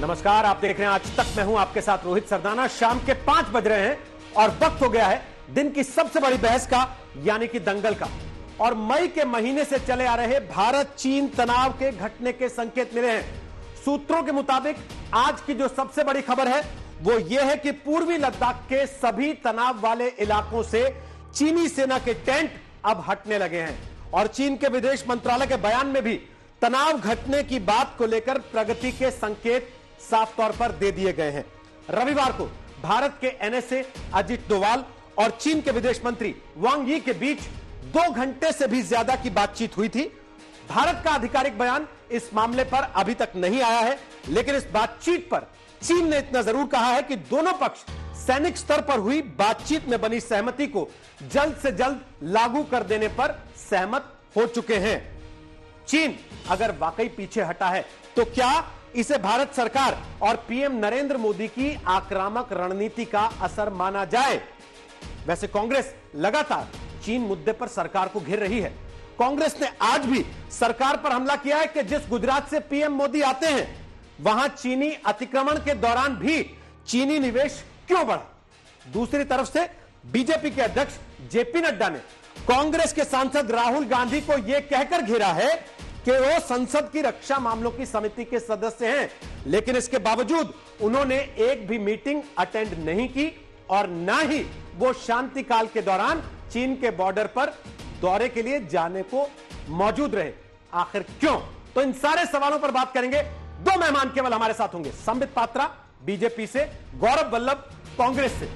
नमस्कार, आप देख रहे हैं आज तक मैं हूँ आपके साथ रोहित सरदाना। शाम के पाँच बज रहे हैं और वक्त हो गया है दिन की सबसे बड़ी बहस का, यानी कि दंगल का। और मई के महीने से चले आ रहे भारत चीन तनाव के घटने के संकेत मिले हैं। सूत्रों के मुताबिक आज की जो सबसे बड़ी खबर है, वो ये है कि पूर्वी लद्दाख के सभी तनाव वाले इलाकों से चीनी सेना के टेंट अब हटने लगे हैं। और चीन के विदेश मंत्रालय के बयान में भी तनाव घटने की बात को लेकर प्रगति के संकेत साफ़ तौर पर दे दिए गए हैं। रविवार को भारत के एनएसए अजित डोवाल और चीन के विदेश मंत्री वांग यी के बीच दो घंटे से भी ज़्यादा की बातचीत हुई थी। भारत का आधिकारिक बयान इस मामले पर अभी तक नहीं आया है, लेकिन इस बातचीत पर चीन ने इतना ज़रूर कहा है कि दोनों पक्ष सैनिक स्तर पर हुई बातचीत में बनी सहमति को जल्द से जल्द लागू कर देने पर सहमत हो चुके हैं। चीन अगर वाकई पीछे हटा है तो क्या इसे भारत सरकार और पीएम नरेंद्र मोदी की आक्रामक रणनीति का असर माना जाए। वैसे कांग्रेस लगातार चीन मुद्दे पर सरकार को घेर रही है। कांग्रेस ने आज भी सरकार पर हमला किया है कि जिस गुजरात से पीएम मोदी आते हैं, वहाँ चीनी अतिक्रमण के दौरान भी चीनी निवेश क्यों बढ़ा? दूसरी तरफ़ से बीजेपी के अध्यक्ष जेपी नड्डा ने कांग्रेस के सांसद राहुल गांधी को यह कहकर घेरा है कि वो संसद की रक्षा मामलों की समिति के सदस्य हैं, लेकिन इसके बावजूद उन्होंने एक भी मीटिंग अटेंड नहीं की और ना ही वो शांति काल के दौरान चीन के बॉर्डर पर दौरे के लिए जाने को मौजूद रहे। आखिर क्यों? तो इन सारे सवालों पर बात करेंगे। दो मेहमान केवल हमारे साथ होंगे। संबित पात्रा, बीजेपी से, गौरव वल्लभ, कांग्रेस से।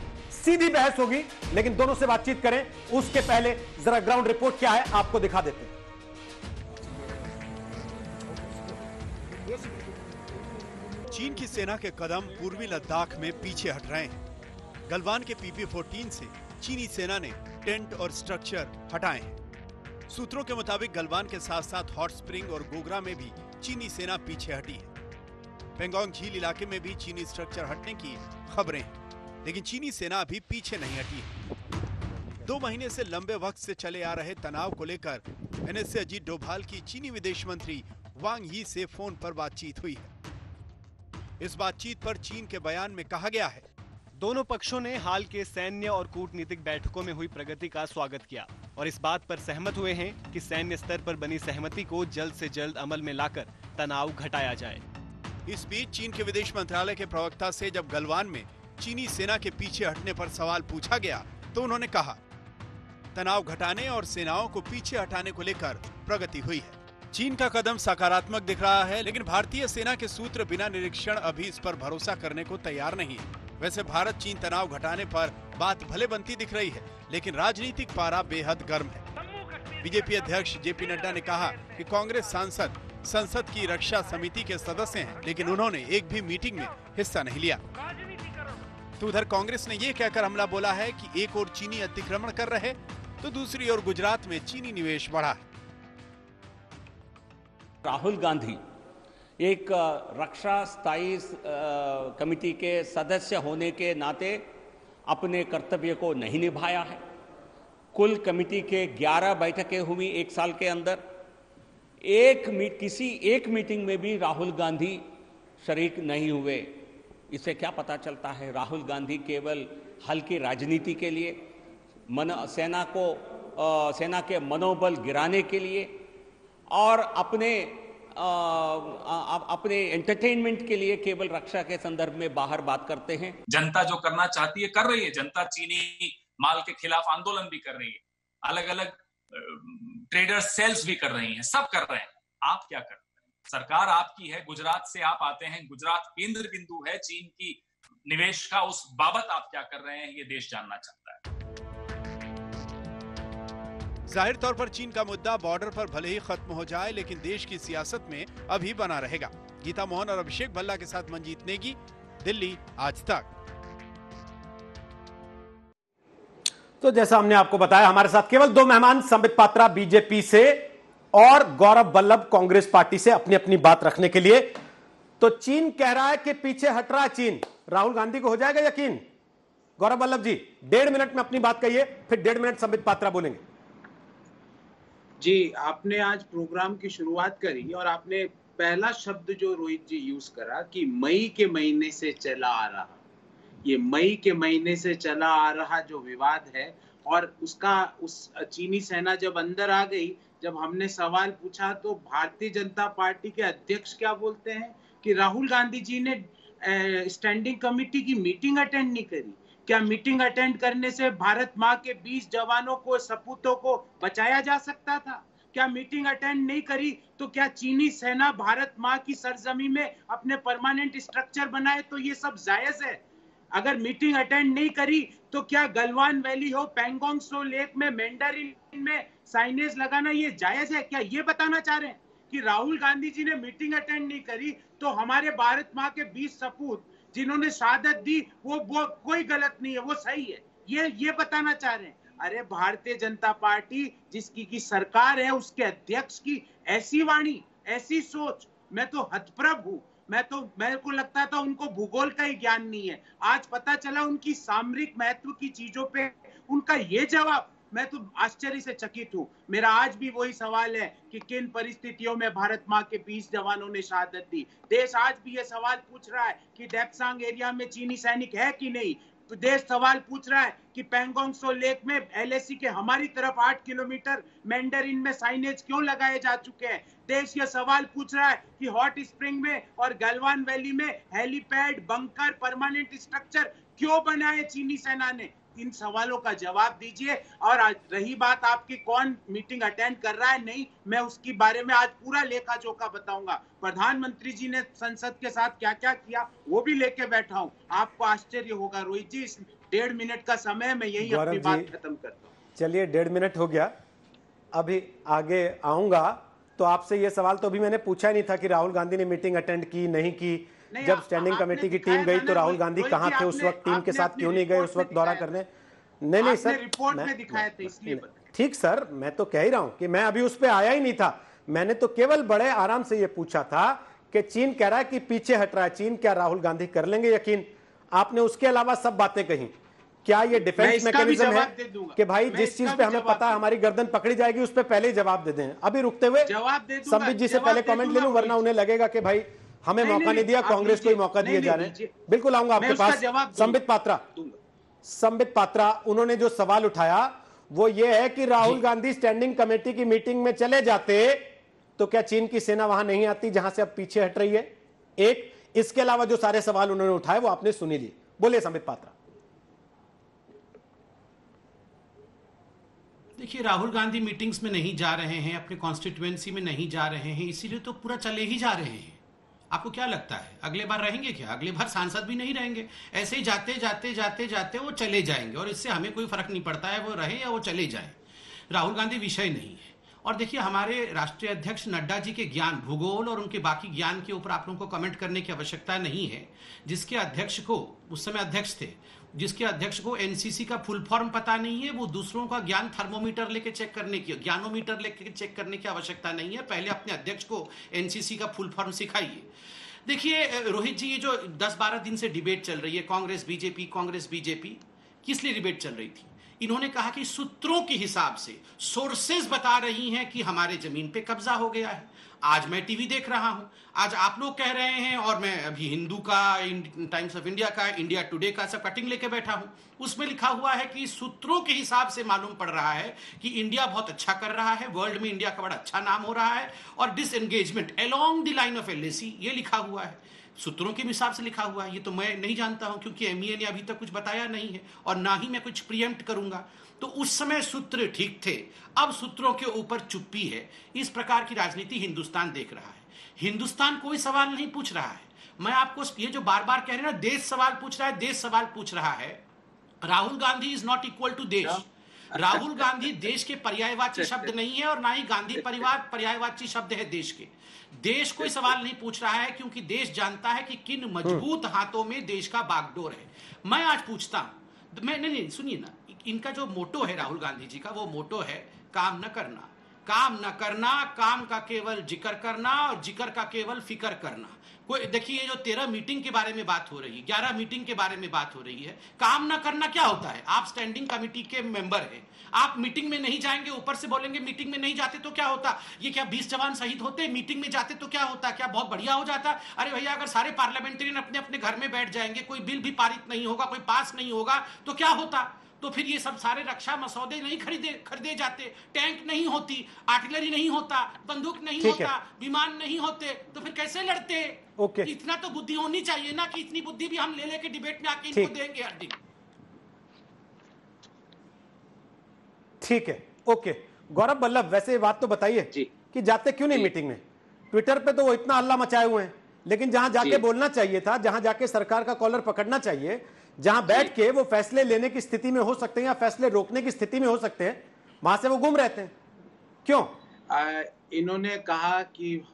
सीधी बहस होगी, लेकिन दोनों से बातचीत करें। उसके पहले जरा ग्राउंड रिपोर्ट क्या है, आपको दिखा देते हैं। चीन की सेना के कदम पूर्वी लद्दाख में पीछे हट रहे हैं। गलवान के पीपी 14 से चीनी सेना ने टेंट और स्ट्रक्चर हटाए हैं। सूत्रों के मुताबिक गलवान के साथ साथ हॉट स्प्रिंग और गोगरा में भी चीनी सेना पीछे हटी है। पेंगोंग झील इलाके में भी चीनी स्ट्रक्चर हटने की खबरें हैं। लेकिन चीनी सेना अभी पीछे नहीं हटी है। दो महीने से लंबे वक्त से चले आ रहे तनाव को लेकर एनएसए अजीत डोभाल की चीनी विदेश मंत्री वांग यी से फ़ोन पर बातचीत हुई है। इस बातचीत पर चीन के बयान में कहा गया है। दोनों पक्षों ने हाल के सैन्य और कूटनीतिक बैठकों में हुई प्रगति का स्वागत किया और इस बात पर सहमत हुए हैं कि सैन्य स्तर पर बनी सहमति को जल्द से जल्द अमल में लाकर तनाव घटाया जाए। इस बीच चीन के विदेश मंत्रालय के प्रवक्ता से जब गलवान में चीनी सेना के पीछे हटने पर सवाल पूछा गया तो उन्होंने कहा, तनाव घटाने और सेनाओं को पीछे हटाने को लेकर प्रगति हुई है। चीन का कदम सकारात्मक दिख रहा है, लेकिन भारतीय सेना के सूत्र बिना निरीक्षण अभी इस पर भरोसा करने को तैयार नहीं। वैसे भारत चीन तनाव घटाने पर बात भले बनती दिख रही है, लेकिन राजनीतिक पारा बेहद गर्म है। बीजेपी अध्यक्ष जेपी नड्डा ने कहा कि कांग्रेस सांसद, संसद की रक्षा समिति के सदस्य हैं, लेकिन उन्होंने एक भी मीटिंग में हिस्सा नहीं लिया। तो उधर कांग्रेस ने ये कहकर हमला बोला है कि एक और चीनी अतिक्रमण कर रहे तो दूसरी ओर गुजरात में चीनी निवेश बढ़ा है। राहुल गांधी एक रक्षा स्थायी कमिटी के सदस्य होने के नाते अपने कर्तव्य को नहीं निभाया है। कुल कमिटी के 11 बैठकें हुई एक साल के अंदर। एक किसी एक मीटिंग में भी राहुल गांधी शरीक नहीं हुए। इससे क्या पता चलता है? राहुल गांधी केवल हल्की राजनीति के लिए मन सेना को आ, सेना के मनोबल गिराने के लिए और अपने आ, आ, अपने एंटरटेनमेंट के लिए केवल रक्षा के संदर्भ में बाहर बात करते हैं। जनता जो करना चाहती है कर रही है। जनता चीनी माल के खिलाफ आंदोलन भी कर रही है। अलग अलग ट्रेडर सेल्स भी कर रही हैं। सब कर रहे हैं। आप क्या कर रहे हैं? सरकार आपकी है। गुजरात से आप आते हैं। गुजरात केंद्र बिंदु है। चीन की निवेश का उस बाबत आप क्या कर रहे हैं ये देश जानना चाहता है। ज़ाहिर तौर पर चीन का मुद्दा बॉर्डर पर भले ही खत्म हो जाए, लेकिन देश की सियासत में अभी बना रहेगा। गीता मोहन और अभिषेक भल्ला के साथ मंजीत नेगी, दिल्ली, आज तक। तो जैसा हमने आपको बताया, हमारे साथ केवल दो मेहमान, संबित पात्रा बीजेपी से और गौरव वल्लभ कांग्रेस पार्टी से अपनी अपनी बात रखने के लिए। तो चीन कह रहा है कि पीछे हट रहा है चीन। राहुल गांधी को हो जाएगा यकीन? गौरव वल्लभ जी, डेढ़ मिनट में अपनी बात कहिए, फिर डेढ़ मिनट संबित पात्रा बोलेंगे। जी, आपने आज प्रोग्राम की शुरुआत करी और आपने पहला शब्द जो रोहित जी यूज़ करा कि मई के महीने से चला आ रहा। ये मई के महीने से चला आ रहा जो विवाद है और उसका, उस चीनी सेना जब अंदर आ गई, जब हमने सवाल पूछा तो भारतीय जनता पार्टी के अध्यक्ष क्या बोलते हैं कि राहुल गांधी जी ने स्टैंडिंग कमेटी की मीटिंग अटेंड नहीं करी। क्या मीटिंग अटेंड करने से भारत माँ के 20 जवानों को, सपूतों को बचाया जा सकता था? क्या मीटिंग अटेंड नहीं करी तो क्या चीनी सेना भारत माँ की सरजमी में अपने परमानेंट स्ट्रक्चर बनाए? तो ये सब जायज़ है। अगर मीटिंग अटेंड नहीं करी तो क्या गलवान वैली हो, पेंगोंग सो लेक में, मेंडरिन में साइनेज लगाना ये जायज़ है? क्या ये बताना चाह रहे हैं कि राहुल गांधी जी ने मीटिंग अटेंड नहीं करी तो हमारे भारत माँ के 20 सपूत जिन्होंने शहादत दी, वो वो कोई गलत नहीं है, वो सही है। ये ये बताना चाह रहे हैं। अरे, भारतीय जनता पार्टी जिसकी, की सरकार है, उसके अध्यक्ष की ऐसी वाणी, ऐसी सोच, मैं तो हतप्रभ हूँ। मैं तो मेरे को लगता था उनको भूगोल का ही ज्ञान नहीं है। आज पता चला उनकी सामरिक महत्व की चीज़ों पे उनका ये जवाब मैं तो आश्चर्य से चकित हूँ। मेरा आज भी वही सवाल है कि किन परिस्थितियों में भारत माँ के 20 जवानों ने शहादत दी? देश आज भी ये सवाल पूछ रहा है कि डेप्सांग एरिया में चीनी सैनिक है कि नहीं? तो देश सवाल पूछ रहा है कि पेंगोंग सो लेक में एलएसी के हमारी तरफ़ आठ किलोमीटर मैंडरिन में साइनेज क्यों लगाए जा चुके हैं? देश ये सवाल पूछ रहा है कि हॉट स्प्रिंग में और गलवान वैली में हेलीपैड, बंकर, परमानेंट स्ट्रक्चर क्यों बनाए चीनी सेना ने? इन सवालों का जवाब दीजिए। और रही बात आपकी कौन मीटिंग अटेंड कर रहा है? नहीं मैं उसकी बारे में आज पूरा लेखा जोखा बताऊँगा। प्रधानमंत्री जी ने संसद के साथ क्या क्या किया वो भी लेके बैठा हूँ। आपको आश्चर्य होगा रोहित जी इस डेढ़ मिनट का समय मैं यही अपनी बात खत्म करता हूँ। चलिए डेढ़ मिनट हो गया। अभी आगे आऊँगा। तो आपसे ये सवाल तो अभी मैंने पूछा नहीं था कि राहुल गांधी ने मीटिंग अटेंड की नहीं की। जब स्टैंडिंग कमेटी की टीम गई तो राहुल गांधी कहाँ थे उस वक्त? टीम के साथ क्यों नहीं गए उस वक्त दौरा करने? नहीं नहीं सर। रिपोर्ट में दिखाया था इसलिए ठीक सर मैं तो कह ही रहा हूँ कि मैं अभी उस पर आया ही नहीं था। मैंने तो केवल बड़े आराम से ये पूछा था कि चीन कह रहा है कि पीछे हट रहा है चीन क्या राहुल गांधी कर लेंगे यकीन? आपने उसके अलावा सब बातें कही। क्या ये डिफेंस मैकेनिज्म है कि भाई जिस चीज़ पे हमें पता है हमारी गर्दन पकड़ी जाएगी उस पर पहले ही जवाब दे दें। अभी रुकते हुए संबित जी से पहले कमेंट ले लूँ वरना उन्हें लगेगा कि भाई हमें मौका नहीं दिया कांग्रेस को ही मौका दिए जा रहे हैं बिल्कुल आऊँगा आपके पास। संबित पात्रा। संबित पात्रा उन्होंने जो सवाल उठाया वो ये है कि राहुल गांधी स्टैंडिंग कमेटी की मीटिंग में चले जाते तो क्या चीन की सेना वहाँ नहीं आती जहाँ से अब पीछे हट रही है? एक इसके अलावा जो सारे सवाल उन्होंने उठाए वो आपने सुनी लिए। बोलिए संबित पात्रा। देखिए राहुल गांधी मीटिंग्स में नहीं जा रहे हैं अपने कॉन्स्टिट्युएंसी में नहीं जा रहे हैं इसीलिए तो पूरा चले ही जा रहे हैं। आपको क्या लगता है? अगले बार रहेंगे क्या? अगले बार सांसद भी नहीं रहेंगे। ऐसे ही जाते जाते जाते जाते वो चले जाएँगे और इससे हमें कोई फ़र्क नहीं पड़ता है वो रहे या वो चले जाए। राहुल गांधी विषय नहीं है। और देखिए, हमारे राष्ट्रीय अध्यक्ष नड्डा जी के ज्ञान, भूगोल और उनके बाकी ज्ञान के ऊपर आप लोगों को कमेंट करने की आवश्यकता नहीं है। जिसके अध्यक्ष को, उस समय अध्यक्ष थे जिसके अध्यक्ष को एनसीसी का फुल फॉर्म पता नहीं है, वो दूसरों का ज्ञान थर्मोमीटर लेके चेक करने की, ज्ञानोमीटर लेके चेक करने की आवश्यकता नहीं है। पहले अपने अध्यक्ष को एनसीसी का फुल फॉर्म सिखाइए। देखिए रोहित जी, ये जो 10-12 दिन से डिबेट चल रही है, कांग्रेस बीजेपी कांग्रेस बीजेपी किस लिए डिबेट चल रही थी? इन्होंने कहा कि सूत्रों के हिसाब से सोर्सेज बता रही हैं कि हमारे ज़मीन पे कब्जा हो गया है। आज मैं टीवी देख रहा हूँ। आज आप लोग कह रहे हैं और मैं अभी हिंदू का टाइम्स ऑफ़ इंडिया का, इंडिया टुडे का सब कटिंग लेके बैठा हूँ। उसमें लिखा हुआ है कि सूत्रों के हिसाब से मालूम पड़ रहा है कि इंडिया बहुत अच्छा कर रहा है, वर्ल्ड में इंडिया का बड़ा अच्छा नाम हो रहा है और disengagement along the line of L ये लिखा हुआ है। सूत्रों के हिसाब से लिखा हुआ है। ये तो मैं नहीं जानता हूँ, क्योंकि एमईए ने अभी तक कुछ बताया नहीं है और ना ही मैं कुछ प्रियम्प्ट करूँगा। तो उस समय सूत्र ठीक थे। अब सूत्रों के ऊपर चुप्पी है। इस प्रकार की राजनीति हिंदुस्तान देख रहा है। हिंदुस्तान कोई सवाल नहीं पूछ रहा है। मैं आपको ये जो बार बार कह रहे हैं ना, देश सवाल पूछ रहा है, देश सवाल पूछ रहा है। Rahul Gandhi is not equal to देश। राहुल गांधी देश के पर्यायवाची शब्द नहीं है और ना ही गांधी परिवार पर्यायवाची शब्द है देश के। देश कोई सवाल नहीं पूछ रहा है क्योंकि देश जानता है कि किन मज़बूत हाथों में देश का बागडोर है। मैं आज पूछता हूँ मैं नहीं नहीं सुनिए ना इनका जो मोटो है राहुल गांधी जी का वो मोटो है काम न करना। काम न करना काम का केवल ज़िक्र करना और ज़िक्र का केवल फ़िक्र करना। कोई देखिए जो तेरह मीटिंग के बारे में बात हो रही है ग्यारह मीटिंग के बारे में बात हो रही है, काम ना करना क्या होता है? आप स्टैंडिंग कमेटी के मेंबर हैं। आप मीटिंग में नहीं जाएँगे, ऊपर से बोलेंगे मीटिंग में नहीं जाते तो क्या होता? ये क्या बीस जवान शहीद होते? मीटिंग में जाते तो क्या होता? क्या बहुत बढ़िया हो जाता? अरे भैया, अगर सारे पार्लियामेंटेरियन अपने अपने घर में बैठ जाएँगे, कोई बिल भी पारित नहीं होगा, कोई पास नहीं होगा तो क्या होता? तो फिर ये सब सारे रक्षा मसौदे नहीं खरीदे खरीदे जाते। टैंक नहीं होती आर्टिलरी नहीं होता बंदूक नहीं होता विमान नहीं होते तो फिर कैसे लड़ते? ओके। इतना तो बुद्धि होनी चाहिए ना कि इतनी बुद्धि भी हम ले लेके डिबेट में आके ठीक। इनको देंगे हर दिन ठीक है ओके। गौरव बल्लभ वैसे बात तो बताइए जी। कि जाते क्यों नहीं मीटिंग में? ट्विटर पे तो वो इतना हल्ला मचाए हुए हैं। लेकिन जहाँ जाके बोलना चाहिए था जहाँ जाके सरकार का कॉलर पकड़ना चाहिए जहाँ बैठ के वो फैसले लेने की स्थिति में हो सकते हैं या फैसले रोकने की स्थिति में हो सकते हैं वहाँ से वो गुम रहते हैं। क्यों? आ, इन्होंने कहा कि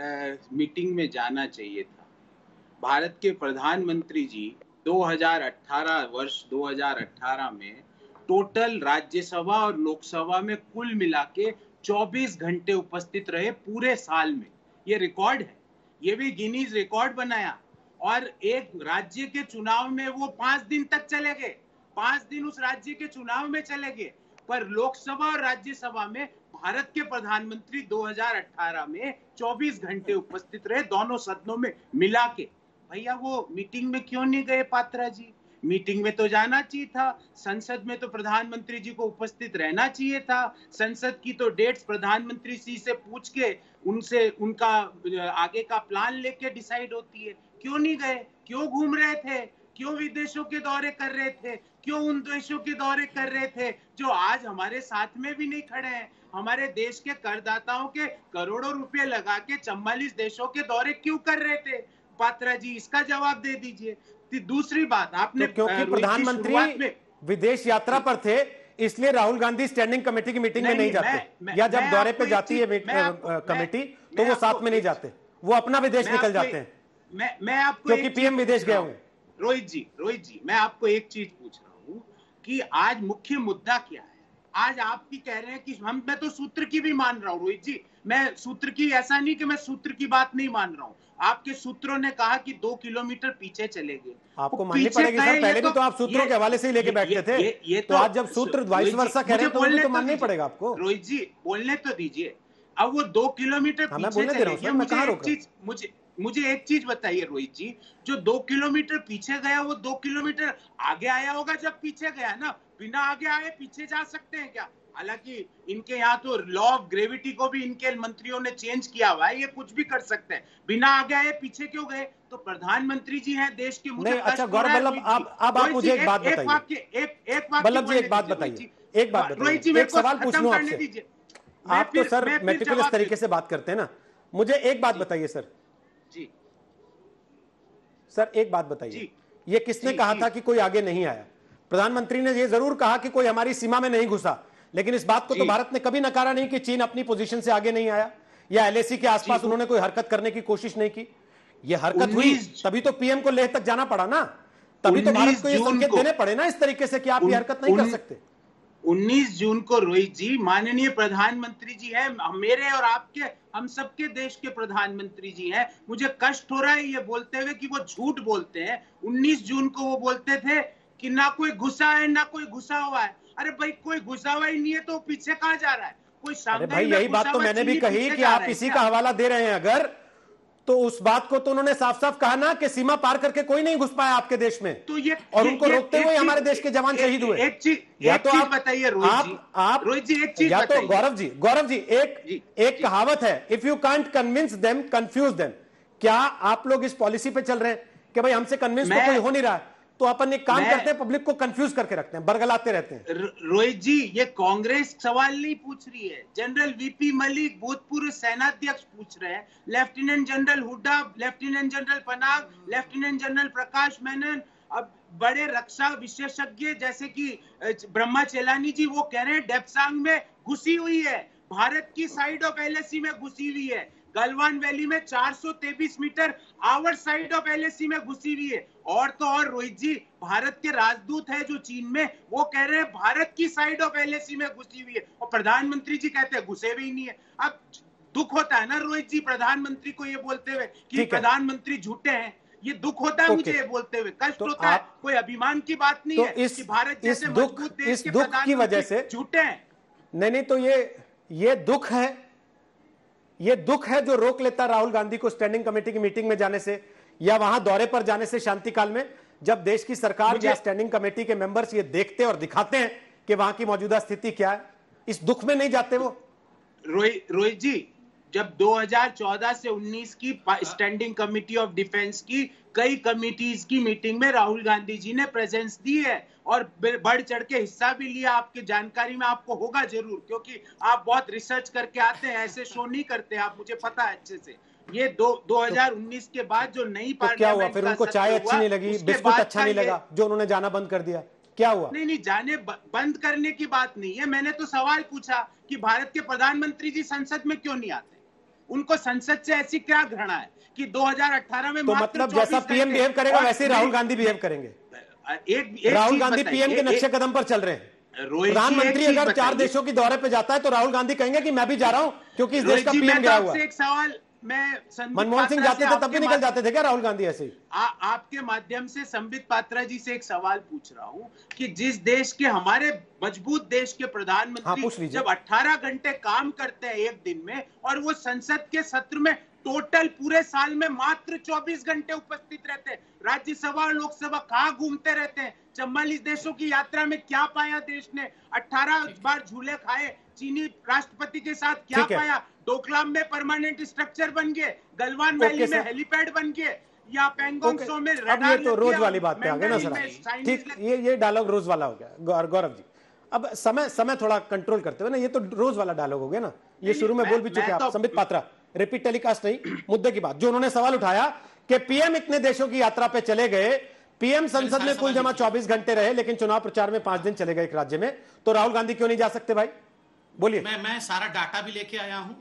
आ, मीटिंग में जाना चाहिए था। भारत के प्रधानमंत्री जी 2018 वर्ष 2018 में टोटल राज्यसभा और लोकसभा में कुल मिला के 24 घंटे उपस्थित रहे पूरे साल में। ये रिकॉर्ड है। ये भी गिनीज रिकॉर्ड बनाया। और एक राज्य के चुनाव में वो पाँच दिन तक चले गए। पाँच दिन उस राज्य के चुनाव में चले गए। पर लोकसभा और राज्यसभा में भारत के प्रधानमंत्री 2018 में 24 घंटे उपस्थित रहे, दोनों सदनों में मिला के। भैया, वो मीटिंग में क्यों नहीं गए पात्रा जी? मीटिंग में तो जाना चाहिए था। संसद में तो प्रधानमंत्री जी को उपस्थित रहना चाहिए था। संसद की तो डेट्स प्रधानमंत्री जी से पूछ के उनसे, उनका, आगे का प्लान लेके डिसाइड होती है। क्यों नहीं गए? क्यों घूम रहे थे? क्यों विदेशों के दौरे कर रहे थे? क्यों उन देशों के दौरे कर रहे थे? जो आज हमारे साथ में भी नहीं खड़े हैं। हमारे देश के करदाताओं के करोड़ों रुपए लगा के चौवालीस देशों के दौरे क्यों कर रहे थे? पात्रा जी इसका जवाब दे दीजिए। दूसरी बात आपने तो क्योंकि प्रधानमंत्री विदेश यात्रा पर थे इसलिए राहुल गांधी स्टैंडिंग कमेटी की मीटिंग में नहीं, मैं- जाते। मैं- या जब दौरे पे जाती है कमेटी तो वो साथ में नहीं जाते। वो अपना विदेश निकल जाते हैं। मैं मैं आपको क्योंकि पीएम विदेश गए हैं। रोहित जी रोहित जी मैं आपको एक चीज़ पूछ रहा हूँ कि आज मुख्य मुद्दा क्या है? आज आप भी कह रहे हैं कि हम मैं तो सूत्र की भी मान रहा हूँ रोहित जी। मैं सूत्र की ऐसा नहीं कि मैं सूत्र की बात नहीं मान रहा हूँ। आपके सूत्रों ने कहा कि दो किलोमीटर पीछे चले गए। आपको माननी पड़ेगी सर पहले भी तो तो आप सूत्रों के हवाले से ही लेके बैठते थे। ये- ये तो आज जब सूत्र वाइस वर्षा कह रहे हैं तो बोलने तो मानना ही पड़ेगा आपको। रोहित जी बोलने तो दीजिए। अब वो दो किलोमीटर हाँ, पीछे चले गए। मुझे मुझे एक चीज़ बताइए रोहित जी जो दो किलोमीटर पीछे गया वो दो किलोमीटर आगे आया होगा जब पीछे गया ना? बिना आगे आए पीछे जा सकते हैं क्या? हालाँकि इनके यहाँ तो लॉ ऑफ़ ग्रेविटी को भी इनके मंत्रियों ने चेंज किया हुआ है ये कुछ भी कर सकते हैं। बिना आगे आए पीछे क्यों गए? तो प्रधानमंत्री जी हैं देश के मुझे अच्छा, गौरव रोहित जी। आप- आप मुझे एक बात बताइए। एक एक वाक्य वल्लभ जी, एक बात बताइए। एक बात रोहित जी मेरे एक सवाल पूछ लूँ आपसे। आप तो सर मेटिकुलस तरीके से बात करते हैं ना। मुझे एक बात बताइए सर। जी। सर एक बात बताइए। ये किसने जी, कहा जी। था कि कोई आगे नहीं आया? प्रधानमंत्री ने ये ज़रूर कहा कि कोई हमारी सीमा में नहीं घुसा लेकिन इस बात को तो भारत ने कभी नकारा नहीं कि चीन अपनी पोजीशन से आगे नहीं आया या एलएसी के आसपास उन्होंने कोई हरकत करने की कोशिश नहीं की। ये हरकत हुई तभी तो पीएम को लेह तक जाना पड़ा ना। तभी तो भारत को ये संकेत देने पड़े ना इस तरीके से कि आप ये हरकत नहीं कर सकते। 19 जून को रोहित जी माननीय प्रधानमंत्री जी हैं मेरे और आपके हम सबके देश के प्रधानमंत्री जी हैं। मुझे कष्ट हो रहा है ये बोलते हुए कि वो झूठ बोलते हैं। 19 जून को वो बोलते थे कि ना कोई घुसा है ना कोई घुसा हुआ है। अरे भाई कोई घुसा हुआ ही नहीं है तो पीछे कहाँ जा रहा है? कोई भाई यही बात तो मैंने भी कही कि आप इसी का हवाला दे रहे हैं। अगर तो उस बात को तो उन्होंने साफ़ साफ़ कहा ना कि सीमा पार करके कोई नहीं घुस पाया आपके देश में। तो ये और ये- उनको ये- रोकते हुए हमारे देश के जवान शहीद हुए। एक चीज़ या तो आप बताइए आप आप रोहित जी एक चीज़ या तो गौरव जी गौरव जी एक एक। कहावत है if you can't convince them confuse them क्या आप लोग इस पॉलिसी पे चल रहे हैं कि भाई हमसे कन्विंस तो कोई हो नहीं रहा? है तो अपन एक काम करते हैं पब्लिक को कंफ्यूज करके रखते हैं बरगलाते रहते हैं। रोहित जी ये कांग्रेस सवाल नहीं पूछ रही है। जनरल वीपी मलिक भूतपूर्व सेनाध्यक्ष पूछ रहे हैं। Lieutenant general Hooda lieutenant general Panag lieutenant general Prakash Menon अब बड़े रक्षा विशेषज्ञ जैसे कि ब्रह्मा चेलानी जी वो कह रहे हैं डेपसांग में घुसी हुई है। भारत की साइड ऑफ़ एलएसी में घुसी हुई है। गलवान वैली में 423 meter our side of LAC में घुसी हुई है। और तो और रोहित जी भारत के राजदूत है जो चीन में वो कह रहे हैं भारत की साइड ऑफ़ एलएसी में घुसी हुई है। और प्रधानमंत्री जी कहते हैं घुसे भी नहीं है। अब दुख होता है ना रोहित जी प्रधानमंत्री को ये बोलते हुए कि प्रधानमंत्री झूठे हैं। ये दुख होता है मुझे ये बोलते हुए। कष्ट तो होता है। कोई अभिमान की बात नहीं तो है इस- कि भारत इस जैसे दुख- मज़बूत देश इस के दुख की वजह प्रधानमंत्री से- झूठे हैं। नहीं नहीं तो ये ये दुख है ये दुख है जो रोक लेता राहुल गांधी को स्टैंडिंग कमेटी की मीटिंग में जाने से या वहाँ दौरे पर जाने से शांति काल में जब देश की सरकार या स्टैंडिंग कमेटी के मेंबर्स ये देखते और दिखाते हैं कि वहाँ की मौजूदा स्थिति क्या है इस दुख में नहीं जाते वो। रोहित रोहित जी जब 2014 से 19 की स्टैंडिंग कमेटी ऑफ़ डिफेंस की कई कमिटीज की मीटिंग में राहुल गांधी जी ने प्रेजेंस दी है और बढ़ चढ़ के हिस्सा भी लिया आपके जानकारी में आपको होगा ज़रूर क्योंकि आप बहुत रिसर्च करके आते हैं ऐसे शो नहीं करते आप मुझे पता है अच्छे से। ये दो 2019 के बाद जो नई तो क्या हुआ? फिर उनको चाय अच्छी नहीं लगी बिस्कुट अच्छा नहीं लगा जो उन्होंने जाना बंद कर दिया। क्या हुआ? नहीं नहीं जाने बंद करने की बात नहीं है। मैंने तो सवाल पूछा कि भारत के प्रधानमंत्री जी संसद में क्यों नहीं आते? उनको संसद से ऐसी क्या घृणा है कि 2018 में तो मतलब जैसा पीएम बिहेव करेगा वैसे राहुल गांधी बिहेव करेंगे। एक, एक राहुल गांधी पीएम के नक्शे कदम पर चल रहे हैं। प्रधानमंत्री अगर चार देशों की दौरे पे जाता है तो राहुल गांधी कहेंगे कि मैं भी जा रहा हूँ क्योंकि इस देश का पीएम गया तो हुआ एक सवाल मैं मनमोहन सिंह जाते थे तब भी निकल जाते थे क्या राहुल गांधी ऐसे? आ, आपके माध्यम से संबित पात्रा जी से एक सवाल पूछ रहा हूँ कि जिस देश के हमारे मज़बूत देश के हाँ, प्रधानमंत्री लीजिए। जब 18 घंटे काम करते हैं एक दिन में और वो संसद के सत्र में टोटल पूरे साल में मात्र 24 घंटे उपस्थित रहते हैं। राज्यसभा और लोकसभा कहाँ घूमते रहते हैं? चम्बालीस देशों की यात्रा में क्या पाया देश ने? 18 बार झूले खाए चीनी राष्ट्रपति के साथ क्या पाया? डोकलाम में परमानेंट स्ट्रक्चर बन गए गलवान वैली में हेलीपैड बन गए या पेंगोंग सो में अब ये तो रोज वाली बात पे आ गए ना सर। ठीक ये ये डायलॉग रोज वाला हो गया गौरव जी। अब समय समय थोड़ा कंट्रोल करते हुए ना ये तो रोज वाला डायलॉग हो गया ना। ये शुरू में बोल भी चुके आप तो- संबित पात्रा। रिपीट टेलीकास्ट नहीं मुद्दे की बात। जो उन्होंने सवाल उठाया कि पीएम इतने देशों की यात्रा पे चले गए पीएम संसद में कुल जमा 24 घंटे रहे लेकिन चुनाव प्रचार में पाँच दिन चले गए एक राज्य में। तो राहुल गांधी क्यों नहीं जा सकते भाई? बोलिए। मैं मैं सारा डाटा भी लेके आया हूँ।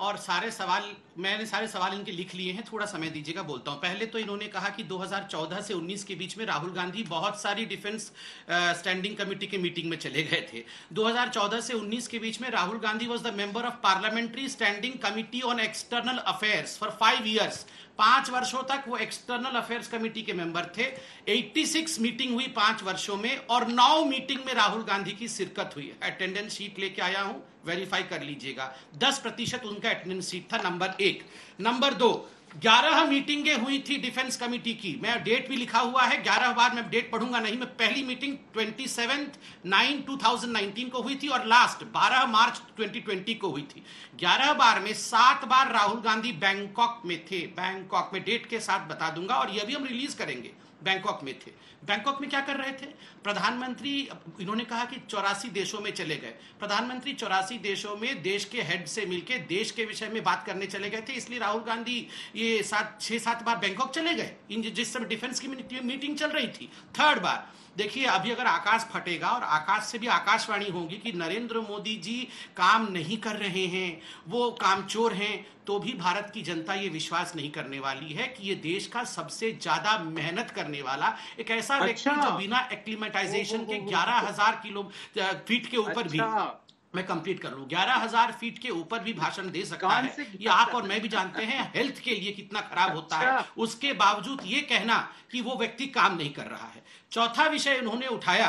और सारे सवाल, मैंने सारे सवाल इनके लिख लिए हैं, थोड़ा समय दीजिएगा, बोलता हूँ। पहले तो इन्होंने कहा कि 2014 से 19 के बीच में राहुल गांधी बहुत सारी डिफेंस स्टैंडिंग कमेटी के मीटिंग में चले गए थे। 2014 से 19 के बीच में Rahul Gandhi was the member of parliamentary standing committee on external affairs for five years पाँच वर्षों तक वो एक्सटर्नल अफेयर्स कमेटी के मेंबर थे। 86 मीटिंग हुई पाँच वर्षों में और नौ मीटिंग में राहुल गांधी की शिरकत हुई। अटेंडेंस शीट लेके आया हूँ। वेरीफाई कर लीजिएगा। 10 प्रतिशत उनका अटेंडेंस शीट था नंबर एक। नंबर दो, ग्यारह मीटिंगें हुई थी डिफेंस कमेटी की। मैं डेट भी लिखा हुआ है, ग्यारह बार मैं डेट पढ़ूँगा नहीं, मैं पहली meeting twenty seven nine two thousand nineteen को हुई थी और लास्ट बारह मार्च 2020 को हुई थी। ग्यारह बार में सात बार राहुल गांधी बैंकॉक में थे। बैंकॉक में डेट के साथ बता दूँगा और यह भी हम रिलीज़ करेंगे। बैंकॉक में थे। बैंकॉक में क्या कर रहे थे? प्रधानमंत्री, इन्होंने कहा कि चौरासी देशों में चले गए। प्रधानमंत्री चौरासी देशों में देश के हेड से मिलकर देश के विषय में बात करने चले गए थे। इसलिए राहुल गांधी ये सात, छह, सात बार बैंकॉक चले गए। जिस समय डिफेंस की मीटिंग चल रही थी थर्ड बार। देखिए अभी अगर आकाश फटेगा और आकाश से भी आकाशवाणी होगी कि नरेंद्र मोदी जी काम नहीं कर रहे हैं वो कामचोर हैं तो भी भारत की जनता ये विश्वास नहीं करने वाली है कि ये देश का सबसे ज़्यादा मेहनत करने वाला एक ऐसा व्यक्ति अच्छा। जो बिना एक्लिमेटाइजेशन के ग्यारह हज़ार किलो फीट के ऊपर अच्छा। भी। मैं कंप्लीट कर लूँ। ग्यारह हज़ार फीट के ऊपर भी भाषण दे सकता है। ये आप और मैं भी जानते हैं हेल्थ के लिए कितना खराब होता है। अच्छा। उसके बावजूद ये कहना कि वो व्यक्ति काम नहीं कर रहा है। चौथा विषय उन्होंने उठाया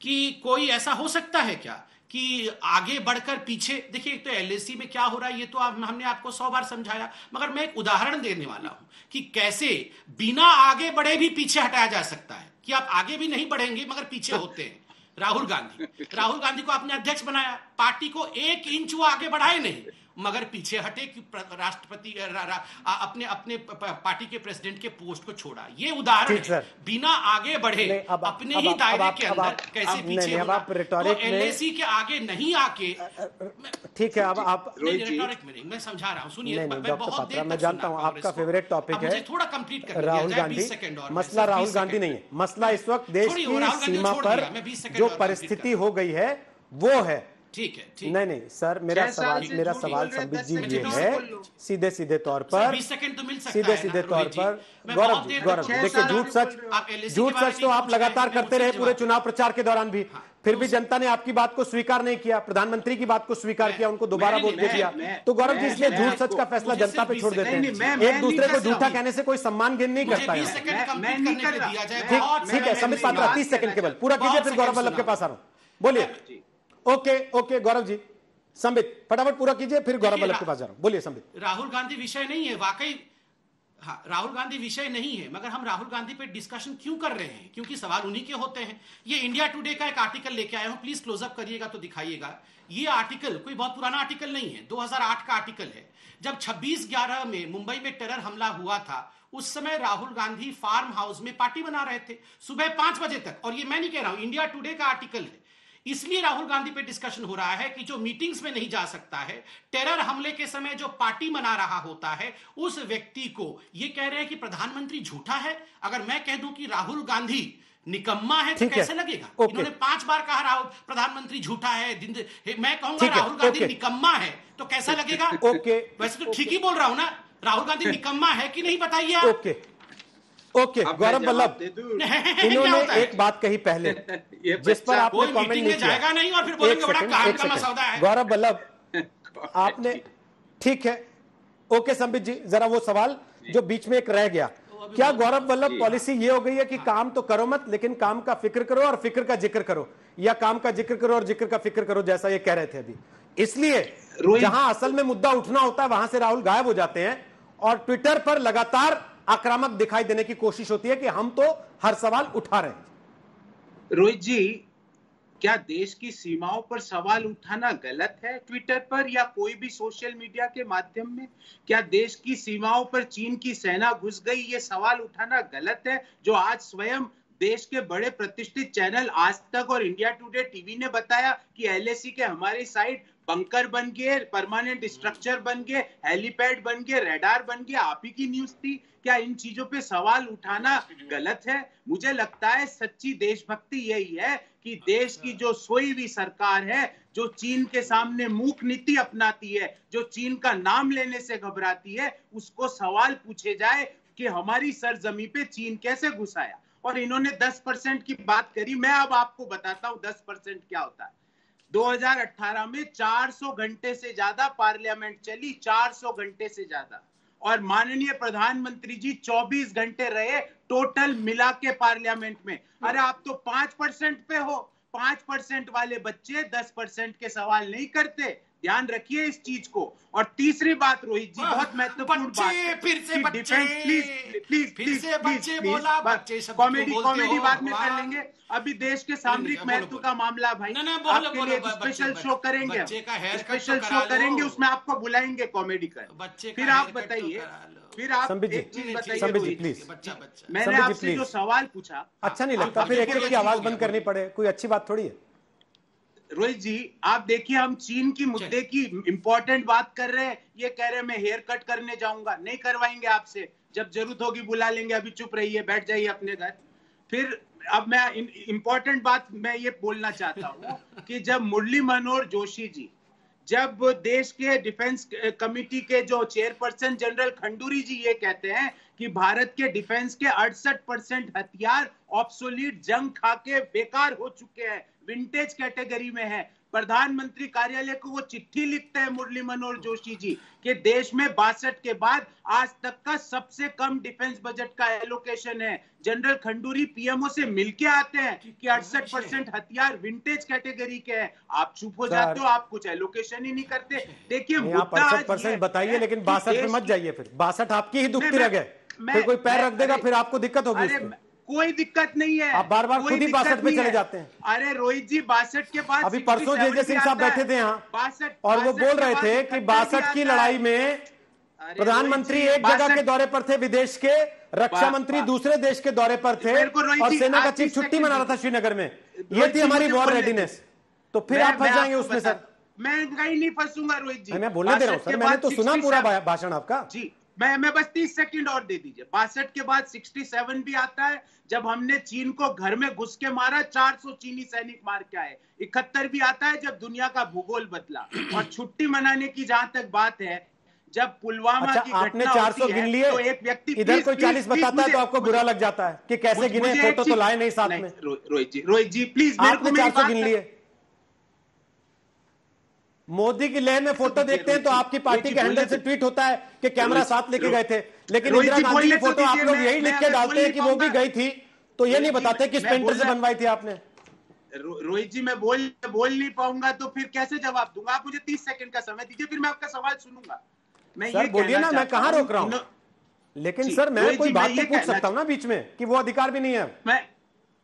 कि कोई ऐसा हो सकता है क्या कि आगे बढ़कर पीछे देखिए एक तो एलएसी में क्या हो रहा है ये तो आप, हमने आपको सौ बार समझाया मगर मैं एक उदाहरण देने वाला हूँ कि कैसे बिना आगे बढ़े भी पीछे हटाया जा सकता है। कि आप आगे भी नहीं बढ़ेंगे मगर पीछे होते हैं। राहुल गांधी। राहुल गांधी को अपने अध्यक्ष बनाया। पार्टी को एक इंच वो आगे बढ़ाए नहीं। मगर पीछे हटे कि राष्ट्रपति रा, रा, आ, अपने अपने पार्टी के प्रेसिडेंट के पोस्ट को छोड़ा। ये उदाहरण है। बिना आगे बढ़े अब अपने अब ही अब दायरे के अंदर आप- कैसे अब- पीछे नहीं, अब आप तो एलएसी के आगे नहीं आके ठीक है अब आप में नहीं मैं समझा रहा हूँ। सुनिए मैं बहुत देर मैं जानता हूँ आपका फेवरेट टॉपिक है। थोड़ा कंप्लीट कर राहुल गांधी मसला राहुल गांधी नहीं है। मसला इस वक्त देश की सीमा पर दिया, मैं 20 सेकंड जो परिस्थिति हो गई है वो है। ठीक है ठीक नहीं नहीं सर मेरा सवाल मेरा सवाल हैं, संबित जी ये है। सीधे सीधे तौर पर सेकंड तो मिल सकता सीधे सीधे तौर पर। गौरव जी गौरव जी देखिए झूठ सच हो। झूठ सच तो आप लगातार करते रहे पूरे चुनाव प्रचार के दौरान भी। फिर भी तो- जनता ने आपकी बात को स्वीकार नहीं किया प्रधानमंत्री की बात को स्वीकार किया उनको दोबारा वोट दे दिया। तो गौरव जी इसलिए झूठ सच का फैसला जनता पे छोड़ देते हैं। एक दूसरे को झूठा कहने से कोई सम्मान गिन नहीं करता है। ठीक ठीक है है पात्रा तीस। सेकंड केवल। पूरा कीजिए फिर गौरव वल्लभ के पास आ रहा हूँ बोलिए जी ओके ओके गौरव जी। संबित फटाफट पूरा कीजिए फिर गौरव वल्लभ के पास जा रहा हूँ। बोलिए संबित। राहुल गांधी विषय नहीं है वाकई हाँ राहुल गांधी विषय नहीं है मगर हम राहुल गांधी पे डिस्कशन क्यों कर रहे हैं? क्योंकि सवाल उन्हीं के होते हैं। ये इंडिया टुडे का एक आर्टिकल लेके आया हूँ प्लीज़ क्लोजअप करिएगा तो दिखाइएगा। ये आर्टिकल कोई बहुत पुराना आर्टिकल नहीं है 2008 का आर्टिकल है। जब 26 ग्यारह में मुंबई में टेरर हमला हुआ था उस समय राहुल गांधी फार्म हाउस में पार्टी बना रहे थे सुबह पाँच बजे तक। और ये मैं नहीं कह रहा हूँ इंडिया टुडे का आर्टिकल है। इसलिए राहुल गांधी पे डिस्कशन हो रहा है कि जो मीटिंग्स में नहीं जा सकता है टेरर हमले के समय जो पार्टी मना रहा होता है उस व्यक्ति को ये कह रहे हैं कि प्रधानमंत्री झूठा है। अगर मैं कह दूँ कि राहुल गांधी निकम्मा है तो ठीक है। कैसे लगेगा। इन्होंने पाँच बार कहा राहुल प्रधानमंत्री झूठा है मैं कहूँगा राहुल गांधी। निकम्मा है तो कैसा लगेगा? ओके। वैसे तो ठीक ही बोल रहा हूँ ना राहुल गांधी निकम्मा है कि नहीं बताइए आप? ओके गौरव? क्या इन्होंने एक बात कही पहले जिस पर आपने कमेंट नहीं किया। जाएगा नहीं और फिर बोलेंगे बड़ा काम का मसौदा है। गौरव वल्लभ आपने ठीक है ओके संबित जी जरा वो सवाल जो बीच में एक रह गया। क्या गौरव वल्लभ पॉलिसी ये हो गई है कि काम तो करो मत लेकिन काम का फ़िक्र करो और फ़िक्र का ज़िक्र करो या काम का ज़िक्र करो और ज़िक्र का फ़िक्र करो जैसा ये कह रहे थे अभी। इसलिए जहाँ असल में मुद्दा उठना होता है वहाँ से राहुल गायब हो जाते हैं और ट्विटर पर लगातार आक्रामक दिखाई देने की कोशिश होती है कि हम तो हर सवाल उठा रहे हैं। रोहित जी, क्या देश की सीमाओं पर सवाल उठाना गलत है ट्विटर पर या कोई भी सोशल मीडिया के माध्यम में? क्या देश की सीमाओं पर चीन की सेना घुस गई, ये सवाल उठाना गलत है जो आज स्वयं देश के बड़े प्रतिष्ठित चैनल आज तक और इंडिया टुडे टीवी ने बताया कि एलएसी के हमारी साइड बंकर बन गए परमानेंट स्ट्रक्चर बन गए हेलीपैड बन गए रेडार बन गए, आप ही की न्यूज़ थी। क्या इन चीज़ों पे सवाल उठाना गलत है? मुझे लगता है सच्ची देशभक्ति यही है कि देश की जो सोई हुई सरकार है, जो चीन के सामने मूक नीति अपनाती है, जो चीन का नाम लेने से घबराती है, उसको सवाल पूछे जाए कि हमारी सरजमी पे चीन कैसे घुस आया। और इन्होंने 10 परसेंट की बात करी, मैं अब आपको बताता हूँ 10 परसेंट क्या होता है। 2018 में 400 घंटे से ज़्यादा पार्लियामेंट चली 400 घंटे से ज़्यादा। और माननीय प्रधानमंत्री जी 24 घंटे रहे टोटल मिला के पार्लियामेंट में। अरे आप तो पाँच परसेंट पे हो। पाँच परसेंट वाले बच्चे दस परसेंट के सवाल नहीं करते। ध्यान रखिए इस चीज़ को। और तीसरी बात रोहित जी बहुत महत्वपूर्ण बात है। फिर से बच्चे, डिफेंस प्लीज़ प्लीज़ फिर से बच्चे बोला, बच्चे कॉमेडी कॉमेडी? बाद में कर लेंगे। अभी देश के सामरिक महत्व का मामला भाई ना, ना, बोलो, आपके बोलो, लिए स्पेशल शो करेंगे। बच्चे का haircut स्पेशल तो शो करेंगे उसमें आपको बुलाएँगे कॉमेडी कर बच्चे फिर आप तो बताइए फिर आप संबित जी, एक चीज़ बताइए प्लीज़। बच्चा बच्चा। मैंने आपसे जो सवाल पूछा अच्छा नहीं लगता फिर एक एक की आवाज़ बंद करनी पड़े कोई अच्छी बात थोड़ी है? रोहित जी आप देखिए हम चीन की मुद्दे की इम्पोर्टेंट बात कर रहे हैं। ये कह रहे हैं मैं हेयर कट करने जाऊँगा। नहीं करवाएँगे आपसे। जब ज़रूरत होगी बुला लेंगे अभी चुप रहिए बैठ जाइए अपने घर। फिर अब मैं इम्पोर्टेंट बात मैं ये बोलना चाहता हूँ कि जब मुरली मनोहर जोशी जी जब देश के डिफेंस कमिटी के जो चेयरपर्सन जनरल खंडूरी जी ये कहते हैं कि भारत के डिफेंस के 68 परसेंट हथियार ऑप्सोलीट जंग खाके बेकार हो चुके हैं, विंटेज कैटेगरी में है। प्रधानमंत्री कार्यालय को वो चिट्ठी लिखते हैं मुरली मनोहर जोशी जी कि देश में बासठ के बाद आज तक का सबसे कम डिफेंस बजट का एलोकेशन है। जनरल खंडूरी पीएमओ से मिलके आते हैं कि अड़सठ परसेंट हथियार विंटेज कैटेगरी के हैं। आप चुप हो जाते हो आप कुछ एलोकेशन ही नहीं करते। देखिए ये परसेंट बताइए लेकिन बासठ मत जाइए फिर। बासठ आपकी ही रह गए फिर कोई पैर रख देगा फिर आपको दिक्कत होगी कोई दिक्कत नहीं है। आप बार-बार खुद ही 62 पे चले जाते हैं। अरे रोहित जी बासठ के बाद अभी परसों जे जे 70 सिंह साहब बैठे थे यहाँ बासठ और वो बोल रहे थे कि बासठ की लड़ाई में प्रधानमंत्री एक जगह के दौरे पर थे विदेश के रक्षा मंत्री दूसरे देश के दौरे पर थे और सेना का चीफ छुट्टी मना रहा था श्रीनगर में। ये थी हमारी वॉर रेडीनेस तो फिर आप फंस जाएँगे उसमें सर। मैं कहीं नहीं फंसूँगा रोहित जी। मैं बोलने दे रहा हूँ सर मैंने तो सुना पूरा भाषण आपका। जी। मैं मैं बस तीस सेकंड और दे दीजिए। बासठ के बाद सिक्सटी सेवन भी आता है। जब हमने चीन को घर में घुस के मारा 400 चीनी सैनिक मार के आए। इकहत्तर भी आता है जब दुनिया का भूगोल बदला। और छुट्टी मनाने की जहाँ तक बात है जब पुलवामा अच्छा की आपने घटना 400 होती गिन लिए। तो एक व्यक्ति इधर कोई प्लीज़, 40 बताता है तो आपको बुरा लग जाता है कि कैसे गिने फ़ोटो तो लाए नहीं साथ में। रोहित जी रोहित जी प्लीज़ मेरे को मेरी बात गिन लिए। मोदी की लहर में फ़ोटो देखते हैं तो आपकी पार्टी के हैंडल से तो- ट्वीट होता है कि कैमरा साथ लेके गए थे। लेकिन इंदिरा गांधी की तो फ़ोटो आप लोग यही लिख के डालते हैं कि वो भी गई थी। तो ये नहीं बताते किस पेंटर से बनवाई थी आपने। रोहित जी मैं बोल बोल नहीं पाऊँगा तो फिर कैसे जवाब दूँगा? आप मुझे तीस सेकंड का समय दीजिए फिर मैं आपका सवाल सुनूँगा। मैं सर ये बोलिए ना मैं कहाँ रोक रहा हूँ? लेकिन सर मैं कोई बात तो पूछ सकता हूँ ना बीच में कि वो अधिकार भी नहीं है। मैं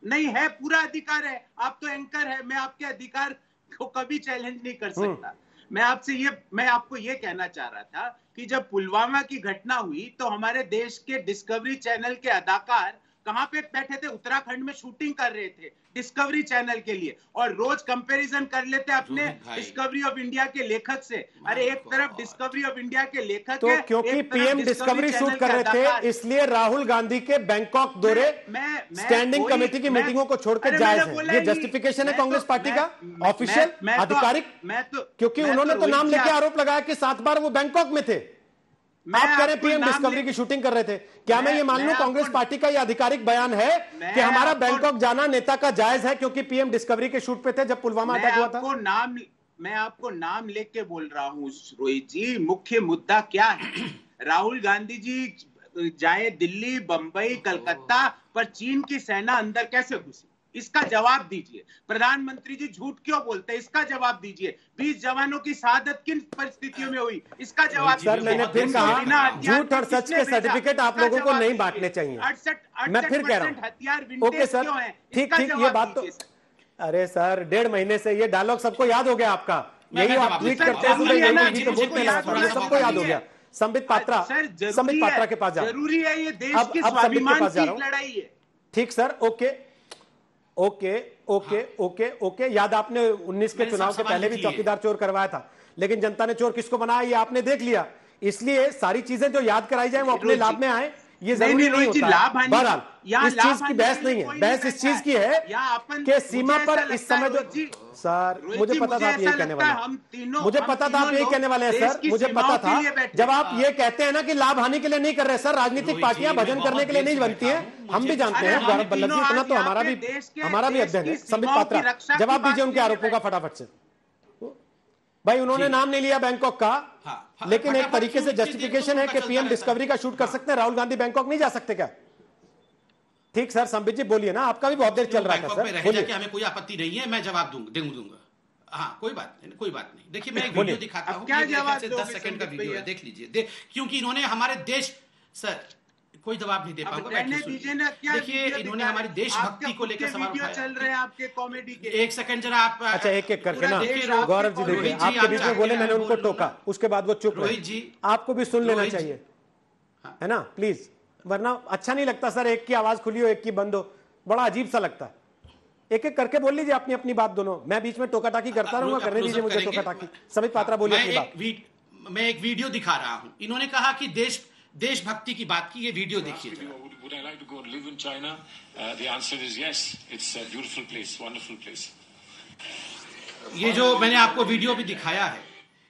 नहीं है पूरा अधिकार है। आप तो एंकर है मैं आपके अधिकार को कभी चैलेंज नहीं कर हम्म। सकता मैं आपसे ये मैं आपको ये कहना चाह रहा था कि जब पुलवामा की घटना हुई तो हमारे देश के डिस्कवरी चैनल के अदाकार कहाँ पे बैठे थे? उत्तराखंड में शूटिंग कर रहे थे डिस्कवरी चैनल के लिए। और रोज कंपैरिजन कर लेते अपने डिस्कवरी ऑफ़ इंडिया के लेखक से। अरे एक तरफ़ डिस्कवरी ऑफ़ इंडिया के लेखक तो है, क्योंकि पीएम डिस्कवरी शूट कर रहे थे इसलिए राहुल गांधी के बैंकॉक दौरे स्टैंडिंग कमेटी की मीटिंगों को छोड़कर जायज़ है। ये जस्टिफिकेशन है तो- कांग्रेस पार्टी का? ऑफिशियल तो- आधिकारिक मैं तो क्योंकि उन्होंने तो नाम लेके आरोप लगाया कि सात बार वो बैंकॉक में थे। आप कह रहे पीएम डिस्कवरी की शूटिंग कर रहे थे। क्या मैं मैं- ये मान लू कांग्रेस पार्टी का ये आधिकारिक बयान है कि हमारा बैंकॉक जाना नेता का जायज़ है क्योंकि पीएम डिस्कवरी के शूट पे थे जब पुलवामा अटैक हुआ था। नाम मैं आपको नाम लेके बोल रहा हूँ रोहित जी। मुख्य मुद्दा क्या है? राहुल गांधी जी जाए दिल्ली बंबई कलकत्ता पर चीन की सेना अंदर कैसे घुसी? इसका जवाब दीजिए। प्रधानमंत्री जी झूठ क्यों बोलते हैं? इसका जवाब दीजिए। बीस जवानों की शहादत किन परिस्थितियों में हुई? इसका जवाब सर मैंने फिर कहा झूठ और सच के सर्टिफिकेट आप लोगों को नहीं बांटने चाहिए। 68 मैं फिर कह रहा 68% हथियार ओके सर। ठीक ठीक ये बात तो अरे सर डेढ़ महीने से ये डायलॉग सबको याद हो गया आपका। यही आप ट्वीट करते हैं हैं सबको याद हो गया। संबित पात्रा संबित पात्रा के पास ज़रूरी है ये देश के स्वाभिमान की लड़ाई है। ठीक sir okay. Okay okay okay okay याद आपने 19 के चुनाव के पहले भी चौकीदार चोर करवाया था लेकिन जनता ने चोर किसको बनाया ये आपने देख लिया। इसलिए सारी चीज़ें जो याद कराई जाए वो अपने लाभ में आए। ये नहीं, नहीं, नहीं होता लाभ बहरहाल इस चीज़ की बहस नहीं है बहस इस चीज़ की है। कि सीमा पर इस समय जो सर मुझे पता था आप यही कहने वाले मुझे पता था आप यही कहने वाले हैं सर। मुझे पता था जब आप ये कहते हैं ना कि लाभ हानि के लिए नहीं कर रहे सर राजनीतिक पार्टियाँ भजन करने के लिए नहीं बनती हैं। हम भी जानते हैं गौरव बल्लभ जी इतना तो हमारा भी हमारा भी अध्ययन है। संबित पात्रा जवाब दीजिए उनके आरोपों का फटाफट से। भाई उन्होंने नाम नहीं लिया बैंकॉक का। हाँ, हाँ, लेकिन एक तरीके से जस्टिफिकेशन है कि पीएम डिस्कवरी का? शूट कर हाँ। सकते हैं? राहुल गांधी बैंकॉक नहीं जा सकते क्या? ठीक सर संबित जी बोलिए ना आपका भी बहुत देर चल रहा था बैंकॉक में सर बोलिए। जाके हमें कोई आपत्ति नहीं है मैं जवाब दूँगा दूँगा दूँगा। हाँ कोई बात नहीं कोई बात नहीं। देखिए मैं एक वीडियो दिखाता हूँ दस सेकंड का वीडियो है देख लीजिए। देख क्योंकि इन्होंने हमारे देश सर कोई जवाब नहीं दे पाऊँगा देखिए इन्होंने हमारी देशभक्ति को लेकर सवाल उठाया। चल रहे हैं आपके कॉमेडी के। एक सेकंड जरा आप अच्छा एक एक करके ना गौरव जी देखिए आपके बीच में बोले मैंने उनको टोका उसके बाद वो चुप रोहित जी आपको भी सुन लेना चाहिए। हाँ। है ना? प्लीज़ वरना अच्छा नहीं लगता सर एक की आवाज़ खुली हो एक की बंद हो। बड़ा अजीब सा लगता। है एक एक करके बोल लीजिए अपनी अपनी बात दोनों। मैं बीच में टोका टाकी करता रहूँगा करने दीजिए मुझे? टोका टाकी समित पात्रा बोलिए अपनी एक बात। मैं एक वीडियो दिखा रहा हूँ। इन्होंने कहा कि देश देशभक्ति की बात की ये वीडियो देखिए Would, would I like to go and live in China? Uh, the answer is yes. It's a beautiful place, wonderful place. ये जो मैंने आपको वीडियो भी दिखाया है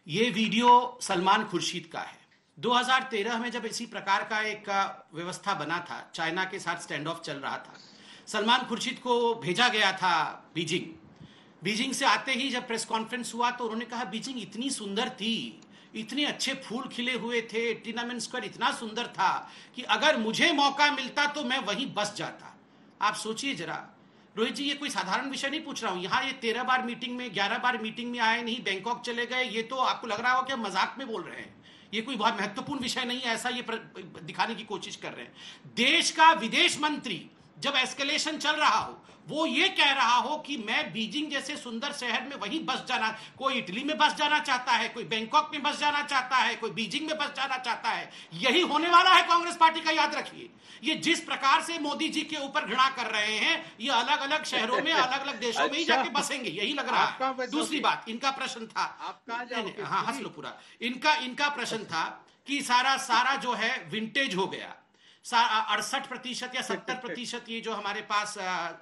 ये वीडियो सलमान खुर्शीद का है 2013 में जब इसी प्रकार का एक व्यवस्था बना था चाइना के साथ स्टैंड ऑफ़ चल रहा था सलमान खुर्शीद को भेजा गया था बीजिंग बीजिंग से आते ही जब प्रेस कॉन्फ्रेंस हुआ तो उन्होंने कहा बीजिंग इतनी सुंदर थी इतने अच्छे फूल खिले हुए थे, टिनामेंट स्क्वायर इतना सुंदर था कि अगर मुझे मौका मिलता तो मैं वहीं बस जाता। आप सोचिए जरा। रोहित जी, ये कोई साधारण विषय नहीं पूछ रहा हूँ। यहाँ ये तेरह बार मीटिंग में, ग्यारह बार मीटिंग में आए, नहीं, बैंकॉक चले गए। ये तो आपको लग रहा हो कि मज़ाक में बोल रहे हैं। ये कोई बहुत महत्वपूर्ण विषय नहीं है, ऐसा ये दिखाने की कोशिश कर रहे हैं। देश का विदेश मंत्री जब एस्केलेशन चल रहा हो वो ये कह रहा हो कि मैं बीजिंग जैसे सुंदर शहर में वहीं बस जाना कोई इटली में बस जाना चाहता है कोई बैंकॉक में बस जाना चाहता है कोई बीजिंग में बस जाना चाहता है यही होने वाला है कांग्रेस पार्टी का याद रखिए। ये जिस प्रकार से मोदी जी के ऊपर घृणा कर रहे हैं ये अलग अलग शहरों में अलग अलग देशों में ही अच्छा। जाके बसेंगे यही लग रहा है। दूसरी बात इनका प्रश्न था? हाँ हंस लो पूरा। इनका इनका प्रश्न था कि सारा सारा जो है विंटेज हो गया। अड़सठ प्रतिशत या सत्तर प्रतिशत ये जो हमारे पास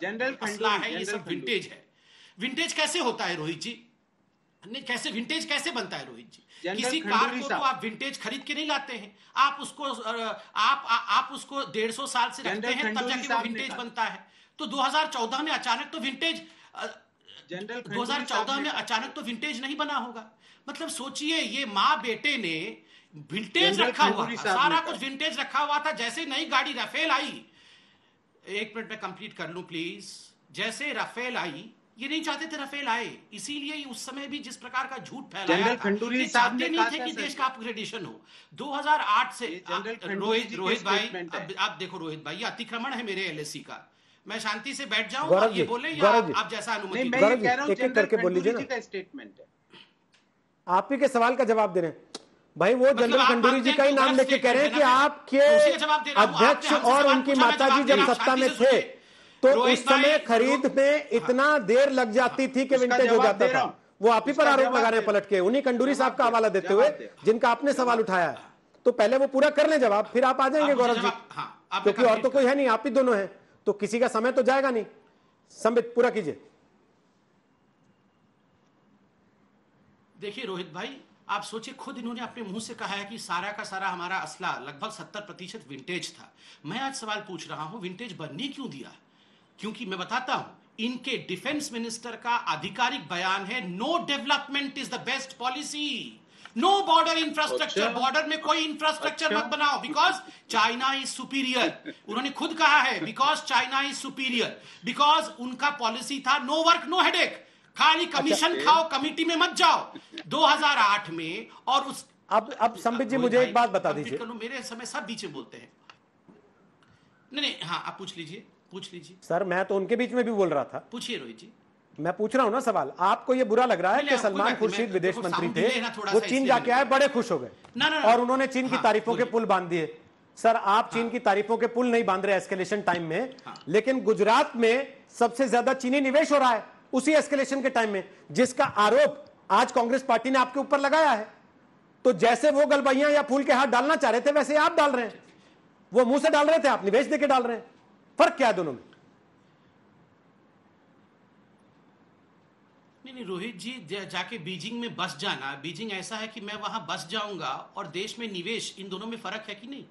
जनरल असला है ये सब विंटेज है। विंटेज कैसे होता है रोहित जी? नहीं कैसे विंटेज कैसे बनता है रोहित जी? किसी कार को तो आप विंटेज खरीद के नहीं लाते हैं। आप उसको आप आ, आप उसको डेढ़ सौ साल से रखते हैं तब जाके वो विंटेज बनता है। तो 2014 में अचानक तो विंटेज जनरल खंडूरी 2014 में अचानक तो विंटेज नहीं बना होगा। मतलब सोचिए ये माँ बेटे ने विंटेज रखा हुआ था सारा कुछ विंटेज रखा हुआ था जैसे नई गाड़ी रफेल आई। एक मिनट में कंप्लीट कर लूँ प्लीज़ जैसे रफेल आई ये नहीं चाहते थे रफेल आए। इसीलिए उस समय भी जिस प्रकार का झूठ फैलाया था, ये चाहते नहीं थे कि देश का अपग्रेडेशन हो। 2008 से रोहित रोहित भाई अब आप देखो रोहित भाई ये अतिक्रमण है मेरे एलएसी का। मैं शांति से बैठ जाऊँ आप ये बोले या आप, जैसा अनुमति मैं ये कह रहा हूँ जनरल करके बोल लीजिए खंडूरी जी का स्टेटमेंट है। आप ही के सवाल का जवाब दे रहे हैं। भाई वो मतलब जनरल खंडूरी जी का ही नाम लेके कह रहे हैं कि है? आपके तो हूँ। अध्यक्ष और उनकी माता दे जब सत्ता में थे तो उस समय खरीद में इतना देर लग जाती थी कि विंटेज हो जाता था। वो आप ही पर आरोप लगा रहे हैं पलट के। उन्हीं खंडूरी साहब का हवाला देते हुए जिनका आपने सवाल उठाया है। तो पहले वो पूरा कर लें जवाब फिर आप आ जाएँगे गौरव जी। हाँ, क्योंकि और तो कोई है नहीं आप ही दोनों हैं। तो किसी का समय तो जाएगा नहीं। संबित पूरा कीजिए। देखिए रोहित भाई आप सोचिए खुद इन्होंने अपने मुँह से कहा है कि सारा का सारा हमारा असला लगभग सत्तर प्रतिशत विंटेज था। मैं आज सवाल पूछ रहा हूँ विंटेज बनने क्यों दिया? क्योंकि मैं बताता हूँ इनके डिफेंस मिनिस्टर का आधिकारिक बयान है no development is the best policy no border infrastructure अच्छा। बॉर्डर में कोई इंफ्रास्ट्रक्चर अच्छा। मत बनाओ बिकॉज़ चाइना इज़ सुपीरियर उन्होंने खुद कहा है because China is superior because उनका पॉलिसी था नो वर्क नो हेडेक खाली कमीशन अच्छा, खाओ कमिटी में मत जाओ। 2008 में और उस अब अब संबित जी मुझे एक बात बता दीजिए। मेरे समय सब बीच में बोलते हैं। नहीं नहीं हाँ आप पूछ लीजिए पूछ लीजिए। सर मैं तो उनके बीच में भी बोल रहा था। पूछिए रोहित जी। मैं पूछ रहा हूँ ना सवाल। आपको ये बुरा लग रहा है कि सलमान खुर्शीद विदेश मंत्री थे है वो चीन जाके आए बड़े खुश हो गए। और उन्होंने चीन की हाँ, तारीफों के पुल बाँध दिए। सर आप चीन की तारीफों के पुल नहीं बाँध रहे एस्केलेशन टाइम में। हाँ। लेकिन गुजरात में सबसे ज़्यादा चीनी निवेश हो रहा है। उसी एस्केलेशन के टाइम में, जिसका आरोप आज कांग्रेस पार्टी ने आपके ऊपर लगाया है। तो जैसे वो गलबैया या फूल के हाथ डालना चाह रहे थे, वैसे आप डाल रहे हैं। वो मुँह से डाल रहे थे, आप निवेश देके डाल रहे हैं। फ़र्क क्या है दोनों में? नहीं रोहित जी, जा- जाके बीजिंग में बस जाना। बीजिंग ऐसा है कि मैं वहाँ बस जाऊँगा और देश में निवेश, इन दोनों में फ़र्क है कि नहीं?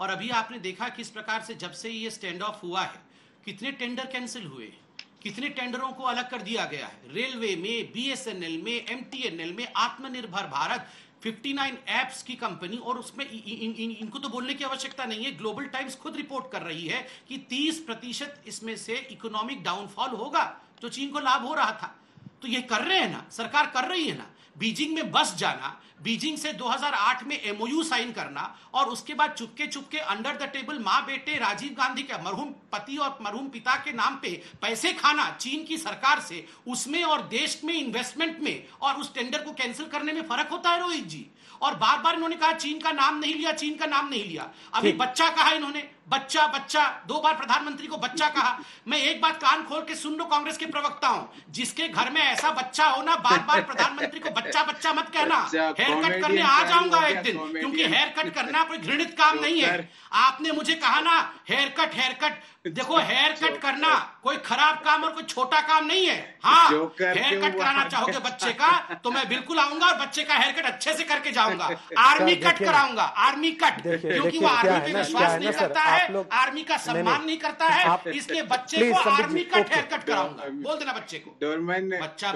और अभी आपने देखा किस प्रकार से जब से ये स्टैंड ऑफ़ हुआ है, कितने टेंडर कैंसिल हुए? हैं कितने टेंडरों को अलग कर दिया गया है? रेलवे में बीएसएनएल में एमटीएनएल में आत्मनिर्भर भारत 59 एप्स की कंपनी और उसमें इ, इ, इन, इन, इनको तो बोलने की आवश्यकता नहीं है। ग्लोबल टाइम्स खुद रिपोर्ट कर रही है कि 30 प्रतिशत इसमें से इकोनॉमिक डाउनफॉल होगा जो चीन को लाभ हो रहा था। तो ये कर रहे हैं ना? सरकार कर रही है ना? बीजिंग में बस जाना बीजिंग से 2008 में एमओयू साइन करना और उसके बाद Chupke Chupke under the table माँ बेटे राजीव गांधी के मरहूम पति और मरहूम पिता के नाम पे पैसे खाना चीन की सरकार से उसमें और देश में इन्वेस्टमेंट में और उस टेंडर को कैंसिल करने में फ़र्क होता है रोहित जी। और बार बार इन्होंने कहा चीन का नाम नहीं लिया चीन का नाम नहीं लिया। अभी बच्चा कहा इन्होंने बच्चा बच्चा दो बार प्रधानमंत्री को बच्चा कहा। मैं एक बात कान खोल के सुन लो कांग्रेस के प्रवक्ता हूँ। जिसके घर में ऐसा बच्चा हो ना बार बार प्रधानमंत्री को बच्चा बच्चा मत कहना। अच्छा, हेयर कट करने आ जाऊँगा एक दिन क्योंकि हेयर कट करना कोई घृणित काम नहीं है। आपने मुझे कहा ना हेयर कट हेयर कट देखो हेयर कट करना कोई खराब काम और कोई छोटा काम नहीं है। हाँ हेयर कट कराना चाहोगे बच्चे का तो मैं बिल्कुल आऊँगा और बच्चे का हेयर कट अच्छे से करके जाऊँगा। आर्मी कट कराऊँगा आर्मी कट क्योंकि वो आर्मी पे विश्वास नहीं करता है लोग आर्मी का सम्मान नहीं करता है आप- इसलिए बच्चे को आर्मी okay. हेयर कट कराऊँगा। बोल देना बच्चे को। डोरमैन ने बच्चा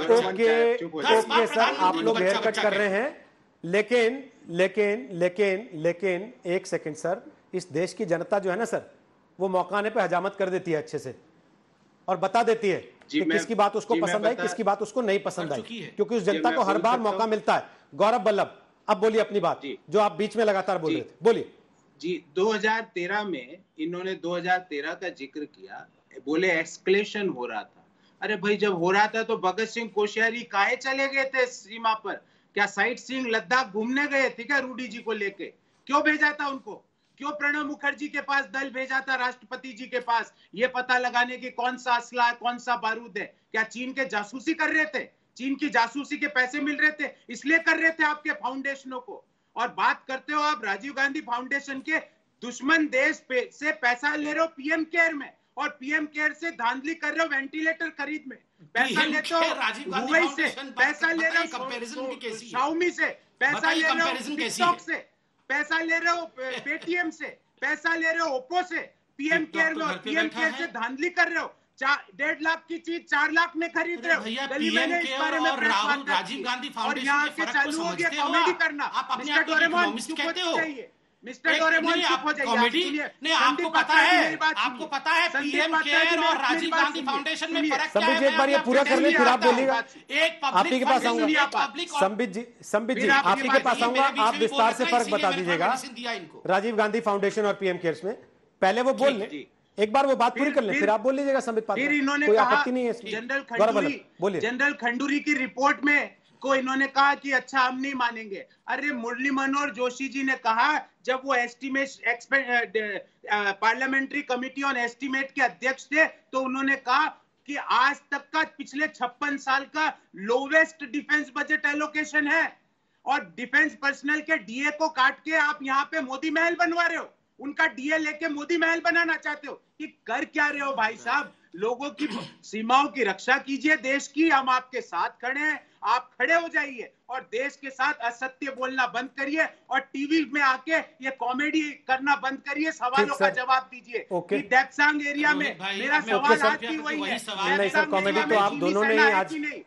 सर आप लोग हेयर कट कर रहे हैं। लेकिन लेकिन लेकिन लेकिन एक सेकंड सर इस देश की जनता जो है ना सर वो मौका आने पे हजामत कर देती है अच्छे से। और बता देती है कि किसकी बात उसको पसंद आई किसकी बात उसको नहीं पसंद आई। क्योंकि उस जनता को हर बार मौका मिलता है। गौरव बल्लभ अब बोलिए अपनी बात जो। आप बीच में लगातार बोल रहे थे। बोलिए। जी 2013 में इन्होंने 2013 का ज़िक्र किया, बोले एक्सक्लेशन हो रहा था। अरे भाई, जब हो रहा था तो भगत सिंह कोश्यारी काहे चले गए थे सीमा पर? क्या साइट सीइंग लद्दाख घूमने गए थे क्या रूडी जी को लेके? क्यों भेजा था उनको? क्यों प्रणब मुखर्जी के पास दल भेजा था राष्ट्रपति जी के पास? ये पता लगाने की कौन सा असला कौन सा बारूद है? क्या चीन के जासूसी कर रहे थे? चीन की जासूसी के पैसे मिल रहे थे? इसलिए कर रहे थे आपके फाउंडेशनों को। और बात करते हो आप राजीव गांधी फाउंडेशन के दुश्मन देश पे से पैसा ले रहे हो पीएम केयर में और पीएम केयर से धांधली कर रहे हो वेंटिलेटर खरीद में। पैसा लेते हो राजीव से पैसा ले रहे हो? शाओमी से पैसा ले रहे हो टिकटॉक से पैसा ले रहे हो पेटीएम से पैसा ले रहे हो ओप्पो से पीएम केयर में पीएम केयर से धांधली कर रहे हो। डेढ़ लाख की चीज़ चार लाख में खरीद रहे हो। पीएम मैंने इस बारे में राहुल राजीव गांधी और फाउंडेशन यहाँ के चालू हो गया कॉमेडी करना। आप अपने मिस्टर आप डोरेमोन कहते हो। मिस्टर डोरेमोन चुप आप जाइए कॉमेडी नहीं आपको पता है आपको पता है पीएम केयर और राजीव गांधी फाउंडेशन में फ़र्क क्या है? एक बार ये पूरा कर ले फिर आप बोलिएगा। एक ही के पास आऊँगा। संबित जी संबित जी आप ही के पास आऊँगा आप विस्तार से फ़र्क बता दीजिएगा। राजीव गांधी फाउंडेशन और पीएम केयर्स में। पहले वो बोल लें जी। एक बार वो बात पूरी कर लें फिर फिर- आप बोल लीजिएगा संबित पात्रा। फिर इन्होंने कोई आपत्ति नहीं है जनरल खंडूरी बोलिए। जनरल खंडूरी की रिपोर्ट में को इन्होंने कहा कि अच्छा हम नहीं मानेंगे। अरे मुरली मनोहर जोशी जी ने कहा जब वो estimate parliamentary committee on estimate के अध्यक्ष थे तो उन्होंने कहा कि आज तक का पिछले छप्पन साल का लोवेस्ट डिफेंस बजट एलोकेशन है। और डिफेंस पर्सनल के डीए को काट के आप यहाँ पे मोदी महल बनवा रहे हो। उनका डीए लेके मोदी महल बनाना चाहते हो कि कर क्या रहे हो भाई साहब लोगों की सीमाओं की रक्षा कीजिए देश की हम आपके साथ खड़े हैं आप खड़े हो जाइए और देश के साथ असत्य बोलना बंद करिए और टीवी में आके ये कॉमेडी करना बंद करिए सवालों का जवाब दीजिए कि डेप्सांग एरिया में मेरा सवाल आज भी वही है नहीं, सर, कॉमेडी तो आप दोनों ने आज नहीं?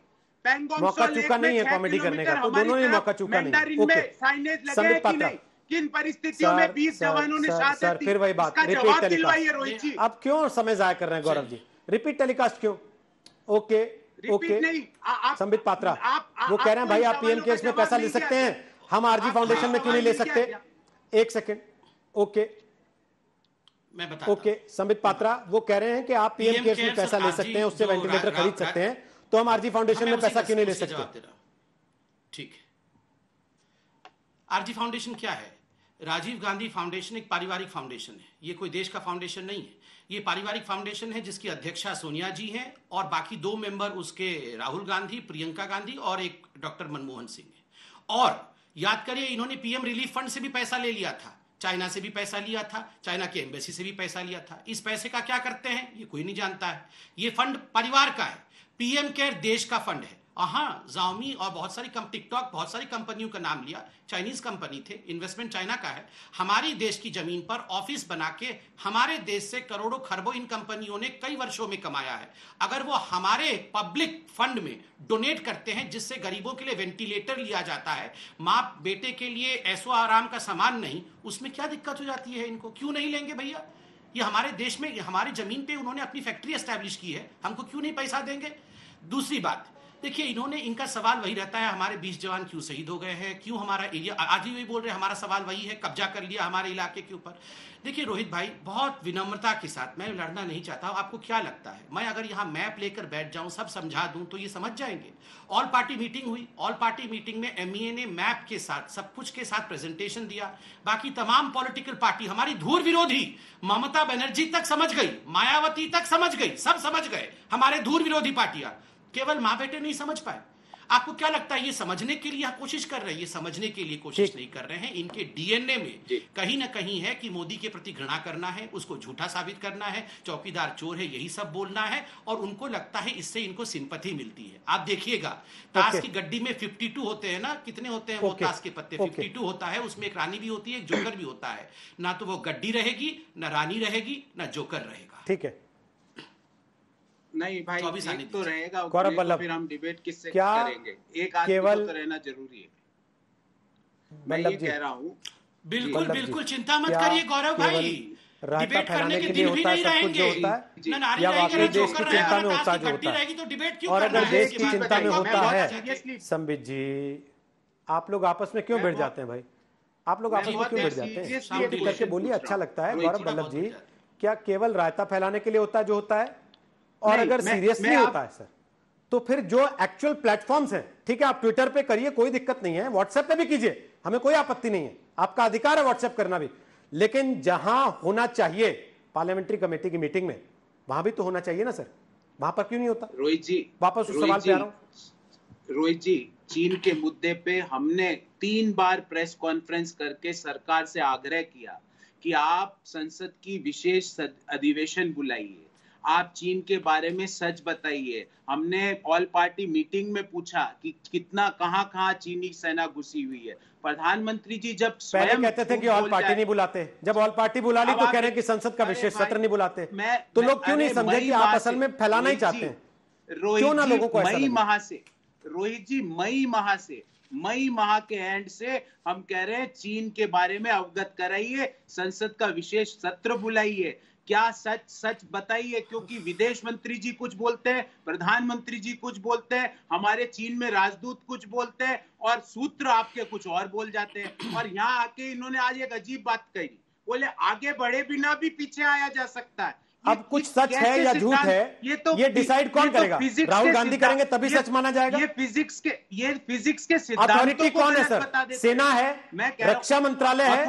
मौका चूका नहीं है कॉमेडी करने का, तो दोनों ही मौका चूका नहीं। ओके। में साइनेज लगे संबित कि पात्रा। किन परिस्थितियों में सर, 20 सर, जवानों ने सर, शहादत फिर वही बात, रिपीट टेलीकास्ट। रोहित जी। अब क्यों समय जाया कर रहे हैं गौरव जी। रिपीट टेलीकास्ट क्यों? ओके ओके नहीं आ, आप संबित पात्रा वो कह रहे हैं भाई आप पीएम केयर्स में पैसा ले सकते हैं। हम आरजी फाउंडेशन में क्यों नहीं ले सकते? एक सेकेंड ओके मैं बताता ओके संबित पात्रा वो कह रहे हैं कि आप पीएम केयर्स में पैसा ले सकते हैं उससे वेंटिलेटर खरीद सकते हैं। तो हम आरजी फाउंडेशन में पैसा क्यों नहीं ले सकते। ठीक है। आरजी फाउंडेशन क्या है? राजीव गांधी फाउंडेशन एक पारिवारिक फाउंडेशन है। ये कोई देश का फाउंडेशन नहीं है। ये पारिवारिक फाउंडेशन है जिसकी अध्यक्षा सोनिया जी हैं और बाकी दो मेंबर उसके राहुल गांधी, प्रियंका गांधी और एक डॉक्टर मनमोहन सिंह है। और याद करिए, इन्होंने पीएम रिलीफ फंड से भी पैसा ले लिया था। चाइना से भी पैसा लिया था। चाइना की एम्बेसी से भी पैसा लिया था। इस पैसे का क्या करते हैं, ये कोई नहीं जानता है। ये फंड परिवार का है। पीएम केयर देश का फंड है। हाँ जाओमी और बहुत सारी कम टिकटॉक बहुत सारी कंपनियों का नाम लिया चाइनीज़ कंपनी थे इन्वेस्टमेंट चाइना का है। हमारी देश की ज़मीन पर ऑफ़िस बना के हमारे देश से करोड़ों खरबों इन कंपनियों ने कई वर्षों में कमाया है। अगर वो हमारे पब्लिक फंड में डोनेट करते हैं, जिससे गरीबों के लिए वेंटिलेटर लिया जाता है, माँ बेटे के लिए ऐसो आराम का सामान नहीं, उसमें क्या दिक्कत हो जाती है इनको? क्यों नहीं लेंगे भैया? ये हमारे देश में, हमारी ज़मीन पे उन्होंने अपनी फैक्ट्री एस्टैब्लिश की है, हमको क्यों नहीं पैसा देंगे? दूसरी बात देखिए, इन्होंने, इनका सवाल वही रहता है, हमारे 20 जवान क्यों शहीद हो गए हैं? क्यों हमारा एरिया आज ही वही बोल रहे हैं, हमारा सवाल वही है, कब्जा कर लिया हमारे इलाके के ऊपर। देखिए, रोहित भाई, बहुत विनम्रता के साथ, मैं लड़ना नहीं चाहता आपको क्या लगता है? मैं अगर यहाँ मैप लेकर बैठ जाऊँ, सब समझा दूँ तो ये समझ जाएँगे? ऑल पार्टी मीटिंग हुई ऑल पार्टी मीटिंग में एमईए ने मैप के साथ, सब कुछ के साथ प्रेजेंटेशन दिया। बाकी तमाम पॉलिटिकल पार्टी हमारी धूर विरोधी, ममता बनर्जी तक समझ गई, मायावती तक समझ गई, सब समझ गए, हमारे धूर विरोधी पार्टियाँ। केवल माँ बेटे नहीं समझ पाए। आपको क्या लगता है ये समझने के लिए कोशिश कर रहे हैं? ये समझने के लिए कोशिश नहीं कर रहे हैं? इनके डीएनए में कहीं ना कहीं है कि मोदी के प्रति घृणा करना है उसको झूठा साबित करना है चौकीदार चोर है यही सब बोलना है और उनको लगता है इससे इनको सिंपथी मिलती है। आप देखिएगा ताश की गड्डी में 52 होते हैं ना? कितने होते हैं वो ताश के पत्ते? फिफ्टी 52 होता है उसमें एक रानी भी होती है एक जोकर भी होता है। ना तो वो गड्डी रहेगी ना रानी रहेगी ना जोकर रहेगा। ठीक है। नहीं भाई चौबीस आने तो रहेगा गौरव तो फिर हम डिबेट किससे क्या करेंगे? एक केवल- तो रहना ज़रूरी है। मैं ये कह रहा हूँ बिल्कुल बिल्कुल चिंता मत करिए गौरव भाई। रायता डिबेट फैलाने करने के दिन भी होता है नहीं सब कुछ जो रहेंगे। होता है ना नारी या वाकई देश की चिंता में होता जो होता है। तो और अगर देश की चिंता में। होता है seriously- संबित जी आप लोग आपस में क्यों बैठ जाते हैं भाई? आप लोग आपस में क्यों बैठ जाते हैं? करके बोलिए अच्छा लगता है। गौरव बहुत जी। क्या केवल रायता फैलाने के लिए होता है जो होता है? और अगर सीरियसली होता है सर तो फिर जो एक्चुअल प्लेटफॉर्म्स हैं ठीक है आप ट्विटर पे करिए कोई दिक्कत नहीं है। व्हाट्सएप पे भी कीजिए हमें कोई आपत्ति नहीं है। आपका अधिकार है व्हाट्सएप करना भी। लेकिन जहाँ होना चाहिए पार्लियामेंट्री कमेटी की मीटिंग में वहाँ भी तो होना चाहिए ना सर वहाँ पर क्यों नहीं होता? रोहित जी वापस उस सवाल पे आ रहा हूँ। रोहित जी चीन के मुद्दे पे हमने तीन बार प्रेस कॉन्फ्रेंस करके सरकार से आग्रह किया कि आप संसद की विशेष अधिवेशन बुलाइए। आप चीन के बारे में सच बताइए। हमने ऑल पार्टी मीटिंग में पूछा कि कितना कहाँ कहाँ चीनी सेना घुसी हुई है। प्रधानमंत्री जी जब पहले कहते थे कि ऑल पार्टी नहीं बुलाते। जब ऑल पार्टी बुला ली तो कह रहे हैं कि संसद का विशेष सत्र नहीं बुलाते। मैं तो लोग क्यों नहीं समझे कि आप असल में फैलाना ही चाहते हैं? क्यों ना लोगों को मई माह से रोहित जी मई माह से मई माह के एंड से हम कह रहे हैं चीन के बारे में अवगत कराइए संसद का विशेष सत्र बुलाइए। क्या सच सच बताइए? क्योंकि विदेश मंत्री जी कुछ बोलते हैं प्रधानमंत्री जी कुछ बोलते हैं हमारे चीन में राजदूत कुछ बोलते हैं और सूत्र आपके कुछ और बोल जाते हैं। और यहाँ आके इन्होंने आज एक अजीब बात कही। बोले आगे बढ़े बिना भी पीछे आया जा सकता है। अब कुछ सच है या झूठ है ये तो ये डिसाइड कौन ये तो करेगा? फिजिक्स राहुल गांधी करेंगे तभी सच माना जाएगा? ये फिजिक्स के ये फिजिक्स के अथॉरिटी कौन है सर सेना है। मैं हूं- रक्षा मंत्रालय है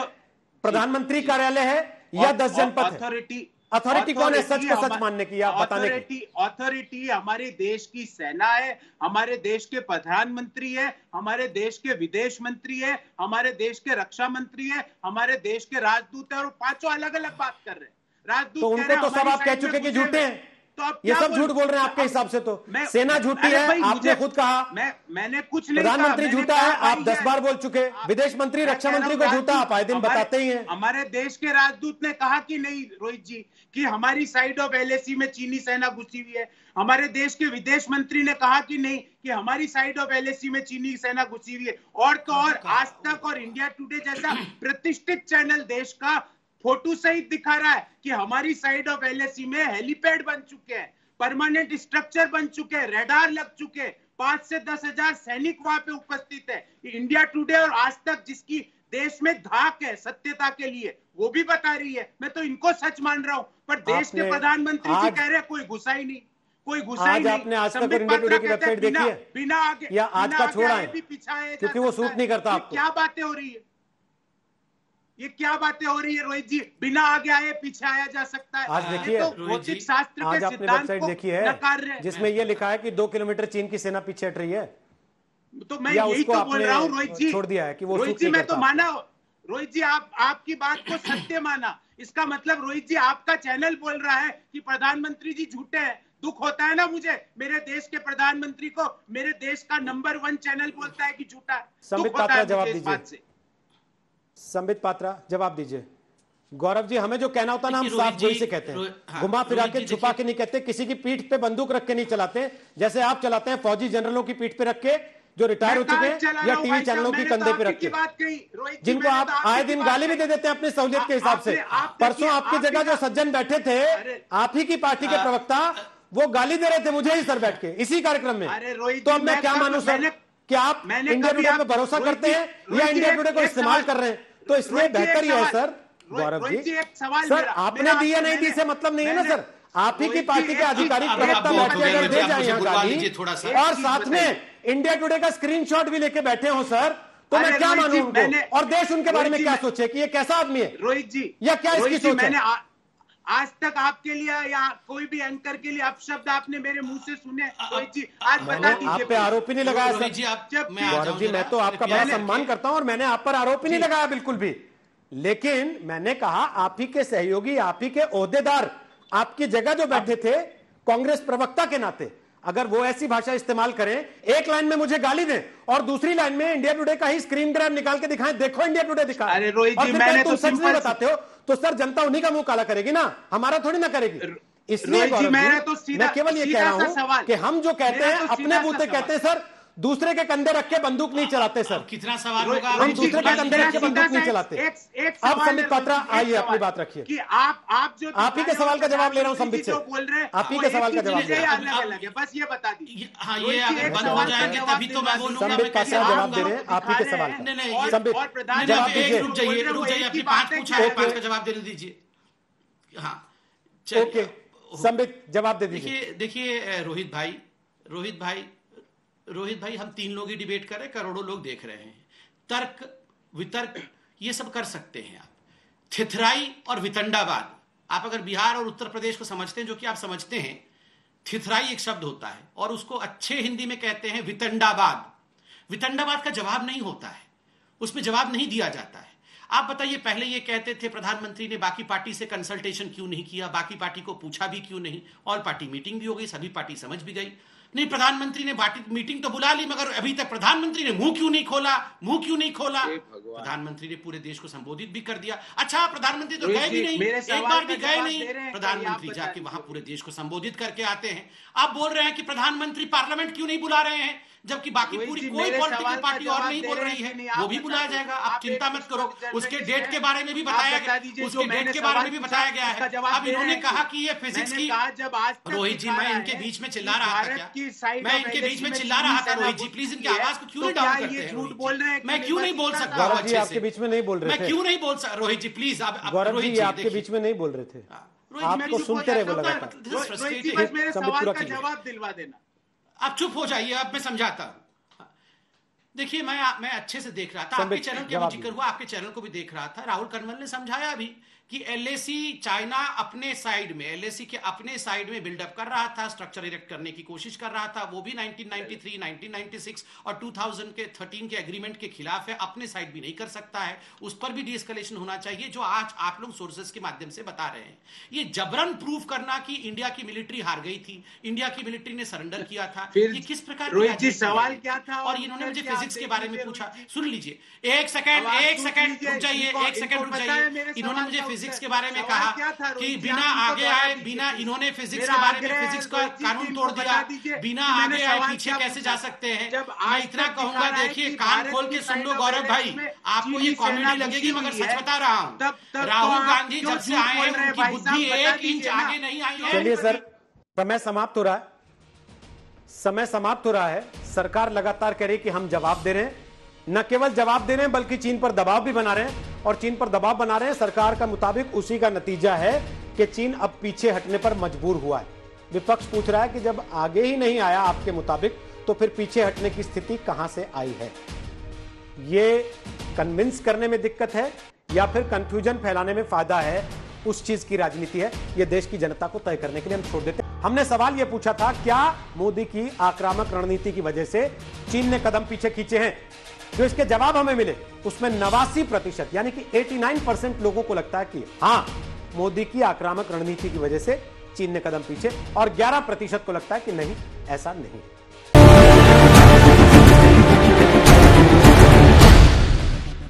प्रधानमंत्री कार्यालय है या दस जनपद अथॉरिटी अथॉरिटी कौन है? सच को सच मानने की या बताने की? अथॉरिटी हमारे देश की सेना है हमारे देश के प्रधानमंत्री है हमारे देश के विदेश मंत्री है हमारे देश के रक्षा मंत्री है हमारे देश के राजदूत है और पाँचों अलग अलग बात कर रहे हैं। राजदूत तो उनको तो सब आप कह चुके कि झूठे हैं। तो आप ये सब झूठ बोल रहे हैं आपके हिसाब से तो। सेना झूठी है आपने खुद कहा। मैं मैंने कुछ नहीं प्रधानमंत्री झूठा है आप दस बार बोल चुके विदेश मंत्री रक्षा मंत्री को झूठा आप आए दिन बताते ही हैं। हमारे देश के राजदूत ने कहा कि नहीं रोहित जी कि हमारी साइड ऑफ़ एलएसी में चीनी सेना घुसी हुई है। हमारे देश के विदेश मंत्री ने कहा कि नहीं कि हमारी साइड ऑफ़ एलएसी में चीनी सेना घुसी हुई है। और तो और आज तक और इंडिया टुडे जैसा प्रतिष्ठित चैनल देश का फ़ोटो सहित दिखा रहा है कि हमारी साइड ऑफ़ एलएसी में हेलीपैड बन चुके हैं परमानेंट स्ट्रक्चर बन चुके हैं रेडार लग चुके हैं। पाँच से दस हज़ार सैनिक वहाँ पे उपस्थित है। इंडिया टुडे और आज तक जिसकी देश में धाक है सत्यता के लिए वो भी बता रही है। मैं तो इनको सच मान रहा हूँ पर देश के प्रधानमंत्री जी कह रहे हैं कोई घुसा ही नहीं कोई घुसा ही आज नहीं। आपने आज तक इंडिया टुडे की वेबसाइट देखी है? बिना आगे या आज का छोड़ा है? क्योंकि वो सूट नहीं करता क्या बातें हो रही है? ये क्या बातें हो रही है रोहित जी? बिना आगे आए पीछे आया जा सकता है। आज देखिए, तो भौतिक शास्त्र आज आपने वेबसाइट देखी है नकार रहे हैं। जिसमें ये लिखा है कि दो किलोमीटर चीन की सेना पीछे हट रही है। तो मैं यही तो बोल रहा हूँ रोहित जी। छोड़ दिया है कि वो रोहित जी मैं तो माना रोहित जी आप आपकी बात को सत्य माना। इसका मतलब रोहित जी आपका चैनल बोल रहा है कि प्रधानमंत्री जी झूठे हैं। दुख होता है ना मुझे? मेरे देश के प्रधानमंत्री को मेरे देश का नंबर वन चैनल बोलता है कि झूठा है। दुख होता है जवाब मुझे इस दीजिए। बात संबित पात्रा जवाब दीजिए। गौरव जी हमें जो कहना होता ना हम साफ़ गोई जी, से कहते हैं। हाँ, घुमा फिरा के छुपा के नहीं कहते किसी की पीठ पे बंदूक रख के नहीं चलाते। जैसे आप चलाते हैं फौजी जनरलों की पीठ पे रख के जो रिटायर हो चुके हैं या टीवी चैनलों की तो कंधे पे रख के। जिनको आप तो आए दिन गाली भी दे देते हैं अपनी सहूलियत के हिसाब से। परसों आपकी जगह जो सज्जन बैठे थे आप ही की पार्टी के प्रवक्ता वो गाली दे रहे थे मुझे ही सर बैठ के इसी कार्यक्रम में। तो अब मैं क्या मानू सर? क्या आप मैंने इंडिया कभी टुडे पे भरोसा करते हैं या इंडिया टुडे को इस्तेमाल कर रहे हैं? तो इसलिए बेहतर ही है सर। गौरव जी। जी, एक सवाल सर आपने दिए दिया नहीं दी से मतलब नहीं है ना सर? आप ही की पार्टी के आधिकारिक प्रवक्ता बैठ के अगर दे जाए यहाँ गाली थोड़ा सा। और साथ में इंडिया टुडे का स्क्रीनशॉट भी लेके बैठे हो सर। तो मैं क्या मानू उनको? और देश उनके बारे में क्या सोचे कि ये कैसा आदमी है? रोहित जी या क्या इसकी सोच है? आज तक आपके लिए या कोई भी एंकर के लिए अपशब्द आपने मेरे मुँह से सुने आरोपी जी आज बता दीजिए आप पे आरोप ही नहीं लगाया सर। जी आप जब मैं जी मैं तो आपका बड़ा सम्मान करता हूँ और मैंने आप पर आरोप ही नहीं लगाया बिल्कुल भी। लेकिन मैंने कहा आप ही के सहयोगी आप ही के ओहदेदार आपकी जगह जो बैठे थे कांग्रेस प्रवक्ता के नाते अगर वो ऐसी भाषा इस्तेमाल करें एक लाइन में मुझे गाली दें और दूसरी लाइन में इंडिया टुडे का ही स्क्रीन ग्रैब निकाल के दिखाएँ देखो इंडिया टुडे दिखा। अरे रोहित जी, मैंने तुम तो सच नहीं बताते हो तो सर जनता उन्हीं का मुँह काला करेगी ना हमारा थोड़ी ना करेगी। इसलिए तो सीधा- मैं केवल ये कह रहा हूँ हूँ कि हम जो कहते हैं तो अपने बूते कहते हैं सर दूसरे के कंधे रख के बंदूक नहीं चलाते सर कितना सवाल रोहित- होगा हम दूसरे के कंधे रख के बंदूक नहीं चलाते। आप संबित पात्रा, आइए, अपनी बात रखिए। कि आप आप जो आप ही के सवाल का जवाब ले रहा हूँ संबित से। बोल रहे आप ही के सवाल का जवाब ले बस ये बता दीजिए हाँ ये अगर एक बंद हो सवाल का जाएँगे जवाब तभी तो मैं दिलवा बोलूँगा दीजिए। मैं संबित पात्रा जवाब दे रहे हैं आप ही के सवाल नहीं, नहीं, का संबित जवाब दीजिए रुक जाइए रुक जाइए अपनी पाँच पूछा है पाँच का जवाब देने दीजिए हाँ चलिए। ओके। संबित जवाब दे दीजिए देखिए देखिए रोहित भाई रोहित भाई रोहित भाई, हम तीन लोग ही डिबेट कर रहे हैं, करोड़ों लोग देख रहे हैं। तर्क, वितर्क, ये सब कर सकते हैं आप। थिथराई और वितंडावाद आप अगर बिहार और उत्तर प्रदेश को समझते हैं, जो कि आप समझते हैं, थिथराई एक शब्द होता है, और उसको अच्छे हिंदी में कहते हैं वितंडावाद वितंडावाद का जवाब नहीं होता है। उसमें जवाब नहीं दिया जाता है। आप बताइए, पहले ये कहते थे प्रधानमंत्री ने बाकी पार्टी से कंसल्टेशन क्यों नहीं किया, बाकी पार्टी को पूछा भी क्यों नहीं ऑल पार्टी मीटिंग भी हो गई, सभी पार्टी समझ भी गई। नहीं प्रधानमंत्री ने बाटी मीटिंग तो बुला ली मगर अभी तक प्रधानमंत्री ने मुँह क्यों नहीं खोला? मुँह क्यों नहीं खोला? प्रधानमंत्री ने पूरे देश को संबोधित भी कर दिया। अच्छा प्रधानमंत्री तो गए भी नहीं। एक बार भी गए नहीं। प्रधानमंत्री जाके वहाँ पूरे देश को संबोधित करके आते हैं। आप बोल रहे हैं कि प्रधानमंत्री पार्लियामेंट क्यों नहीं बुला रहे हैं? जबकि बाकी पूरी कोई पॉलिटिकल पार्टी और नहीं बोल रही है वो भी बुलाया जाएगा आप चिंता मत करो उसके डेट के बारे में भी बताया गया उसके डेट के बारे में भी बताया गया है। अब इन्होंने कहा कि ये फिजिक्स की जब आज रोहित जी मैं इनके बीच में चिल्ला रहा था क्या? मैं इनके बीच में चिल्ला रहा था रोहित जी प्लीज़ इनकी आवाज़ को क्यों तो नहीं डाउन करते हैं झूठ बोल रहे हैं मैं? क्यों नहीं बोल सकता हूँ अच्छे आपके से? बीच में नहीं बोल रहे मैं क्यों नहीं बोल सकता रोहित जी प्लीज़ आप आप- रोहित जी आपके बीच में नहीं बोल रहे थे। मैं आपको सुनते रहे वो लगातार रोहित रोहित जी बस मेरे सवाल पूरा का जवाब दिलवा देना आप चुप हो जाइए अब मैं समझाता हूँ। देखिए मैं मैं अच्छे से देख रहा था आपके चैनल के भी ज़िक्र हुआ आपके चैनल को भी देख रहा था राहुल कनवल ने समझाया भी। कि एलएसी चाइना अपने साइड में एलएसी के अपने साइड में बिल्डअप कर रहा था स्ट्रक्चर इरेक्ट करने की कोशिश कर रहा था वो भी 1993 1996 और 2000 के 13 के एग्रीमेंट के खिलाफ है अपने साइड भी नहीं कर सकता है। उस पर भी डीएस्केलेशन होना चाहिए जो आज आप लोग सोर्सेस के माध्यम से बता रहे हैं। ये जबरन प्रूव करना कि इंडिया की मिलिट्री हार गई थी इंडिया की मिलिट्री ने सरेंडर किया था ये किस प्रकार सवाल क्या था? और इन्होंने मुझे फिजिक्स के बारे में पूछा। सुन लीजिए। एक सेकेंड एक सेकेंड रुक जाइए एक सेकंड रुक जाइए। इन्होंने मुझे फिजिक्स के बारे में कहा कि बिना आगे आए बिना इन्होंने फिजिक्स के बारे में फिजिक्स का कानून तोड़ दिया बिना आगे आए पीछे कैसे जा सकते हैं? मैं इतना कहूँगा देखिए कान खोल के सुन लो गौरव भाई आपको ये कॉमेडी लगेगी मगर सच बता रहा हूँ। तो राहुल गांधी जब से आए हैं उनकी बुद्धि एक इंच आगे नहीं आई है। चलिए सर समय समाप्त हो रहा है। समय समाप्त हो रहा है। सरकार लगातार कह रही है कि हम जवाब दे रहे हैं। न केवल जवाब दे रहे हैं बल्कि चीन पर दबाव भी बना रहे हैं। और चीन पर दबाव बना रहे हैं। सरकार का मुताबिक उसी का नतीजा है कि चीन अब पीछे हटने पर मजबूर हुआ है। विपक्ष पूछ रहा है कि जब आगे ही नहीं आया आपके मुताबिक तो फिर पीछे हटने की स्थिति कहाँ से आई है? ये कन्विंस करने में दिक्कत है या फिर कंफ्यूजन फैलाने में फ़ायदा है? उस चीज़ की राजनीति है। ये देश की जनता को तय करने के लिए हम छोड़ देते हैं। हमने सवाल यह पूछा था, क्या मोदी की आक्रामक रणनीति की वजह से चीन ने कदम पीछे खींचे हैं? जो इसके जवाब हमें मिले, उसमें नवासी प्रतिशत, यानी कि 89 परसेंट लोगों को लगता है कि हाँ, मोदी की आक्रामक रणनीति की वजह से चीन ने कदम पीछे और 11 प्रतिशत को लगता है कि नहीं, ऐसा नहीं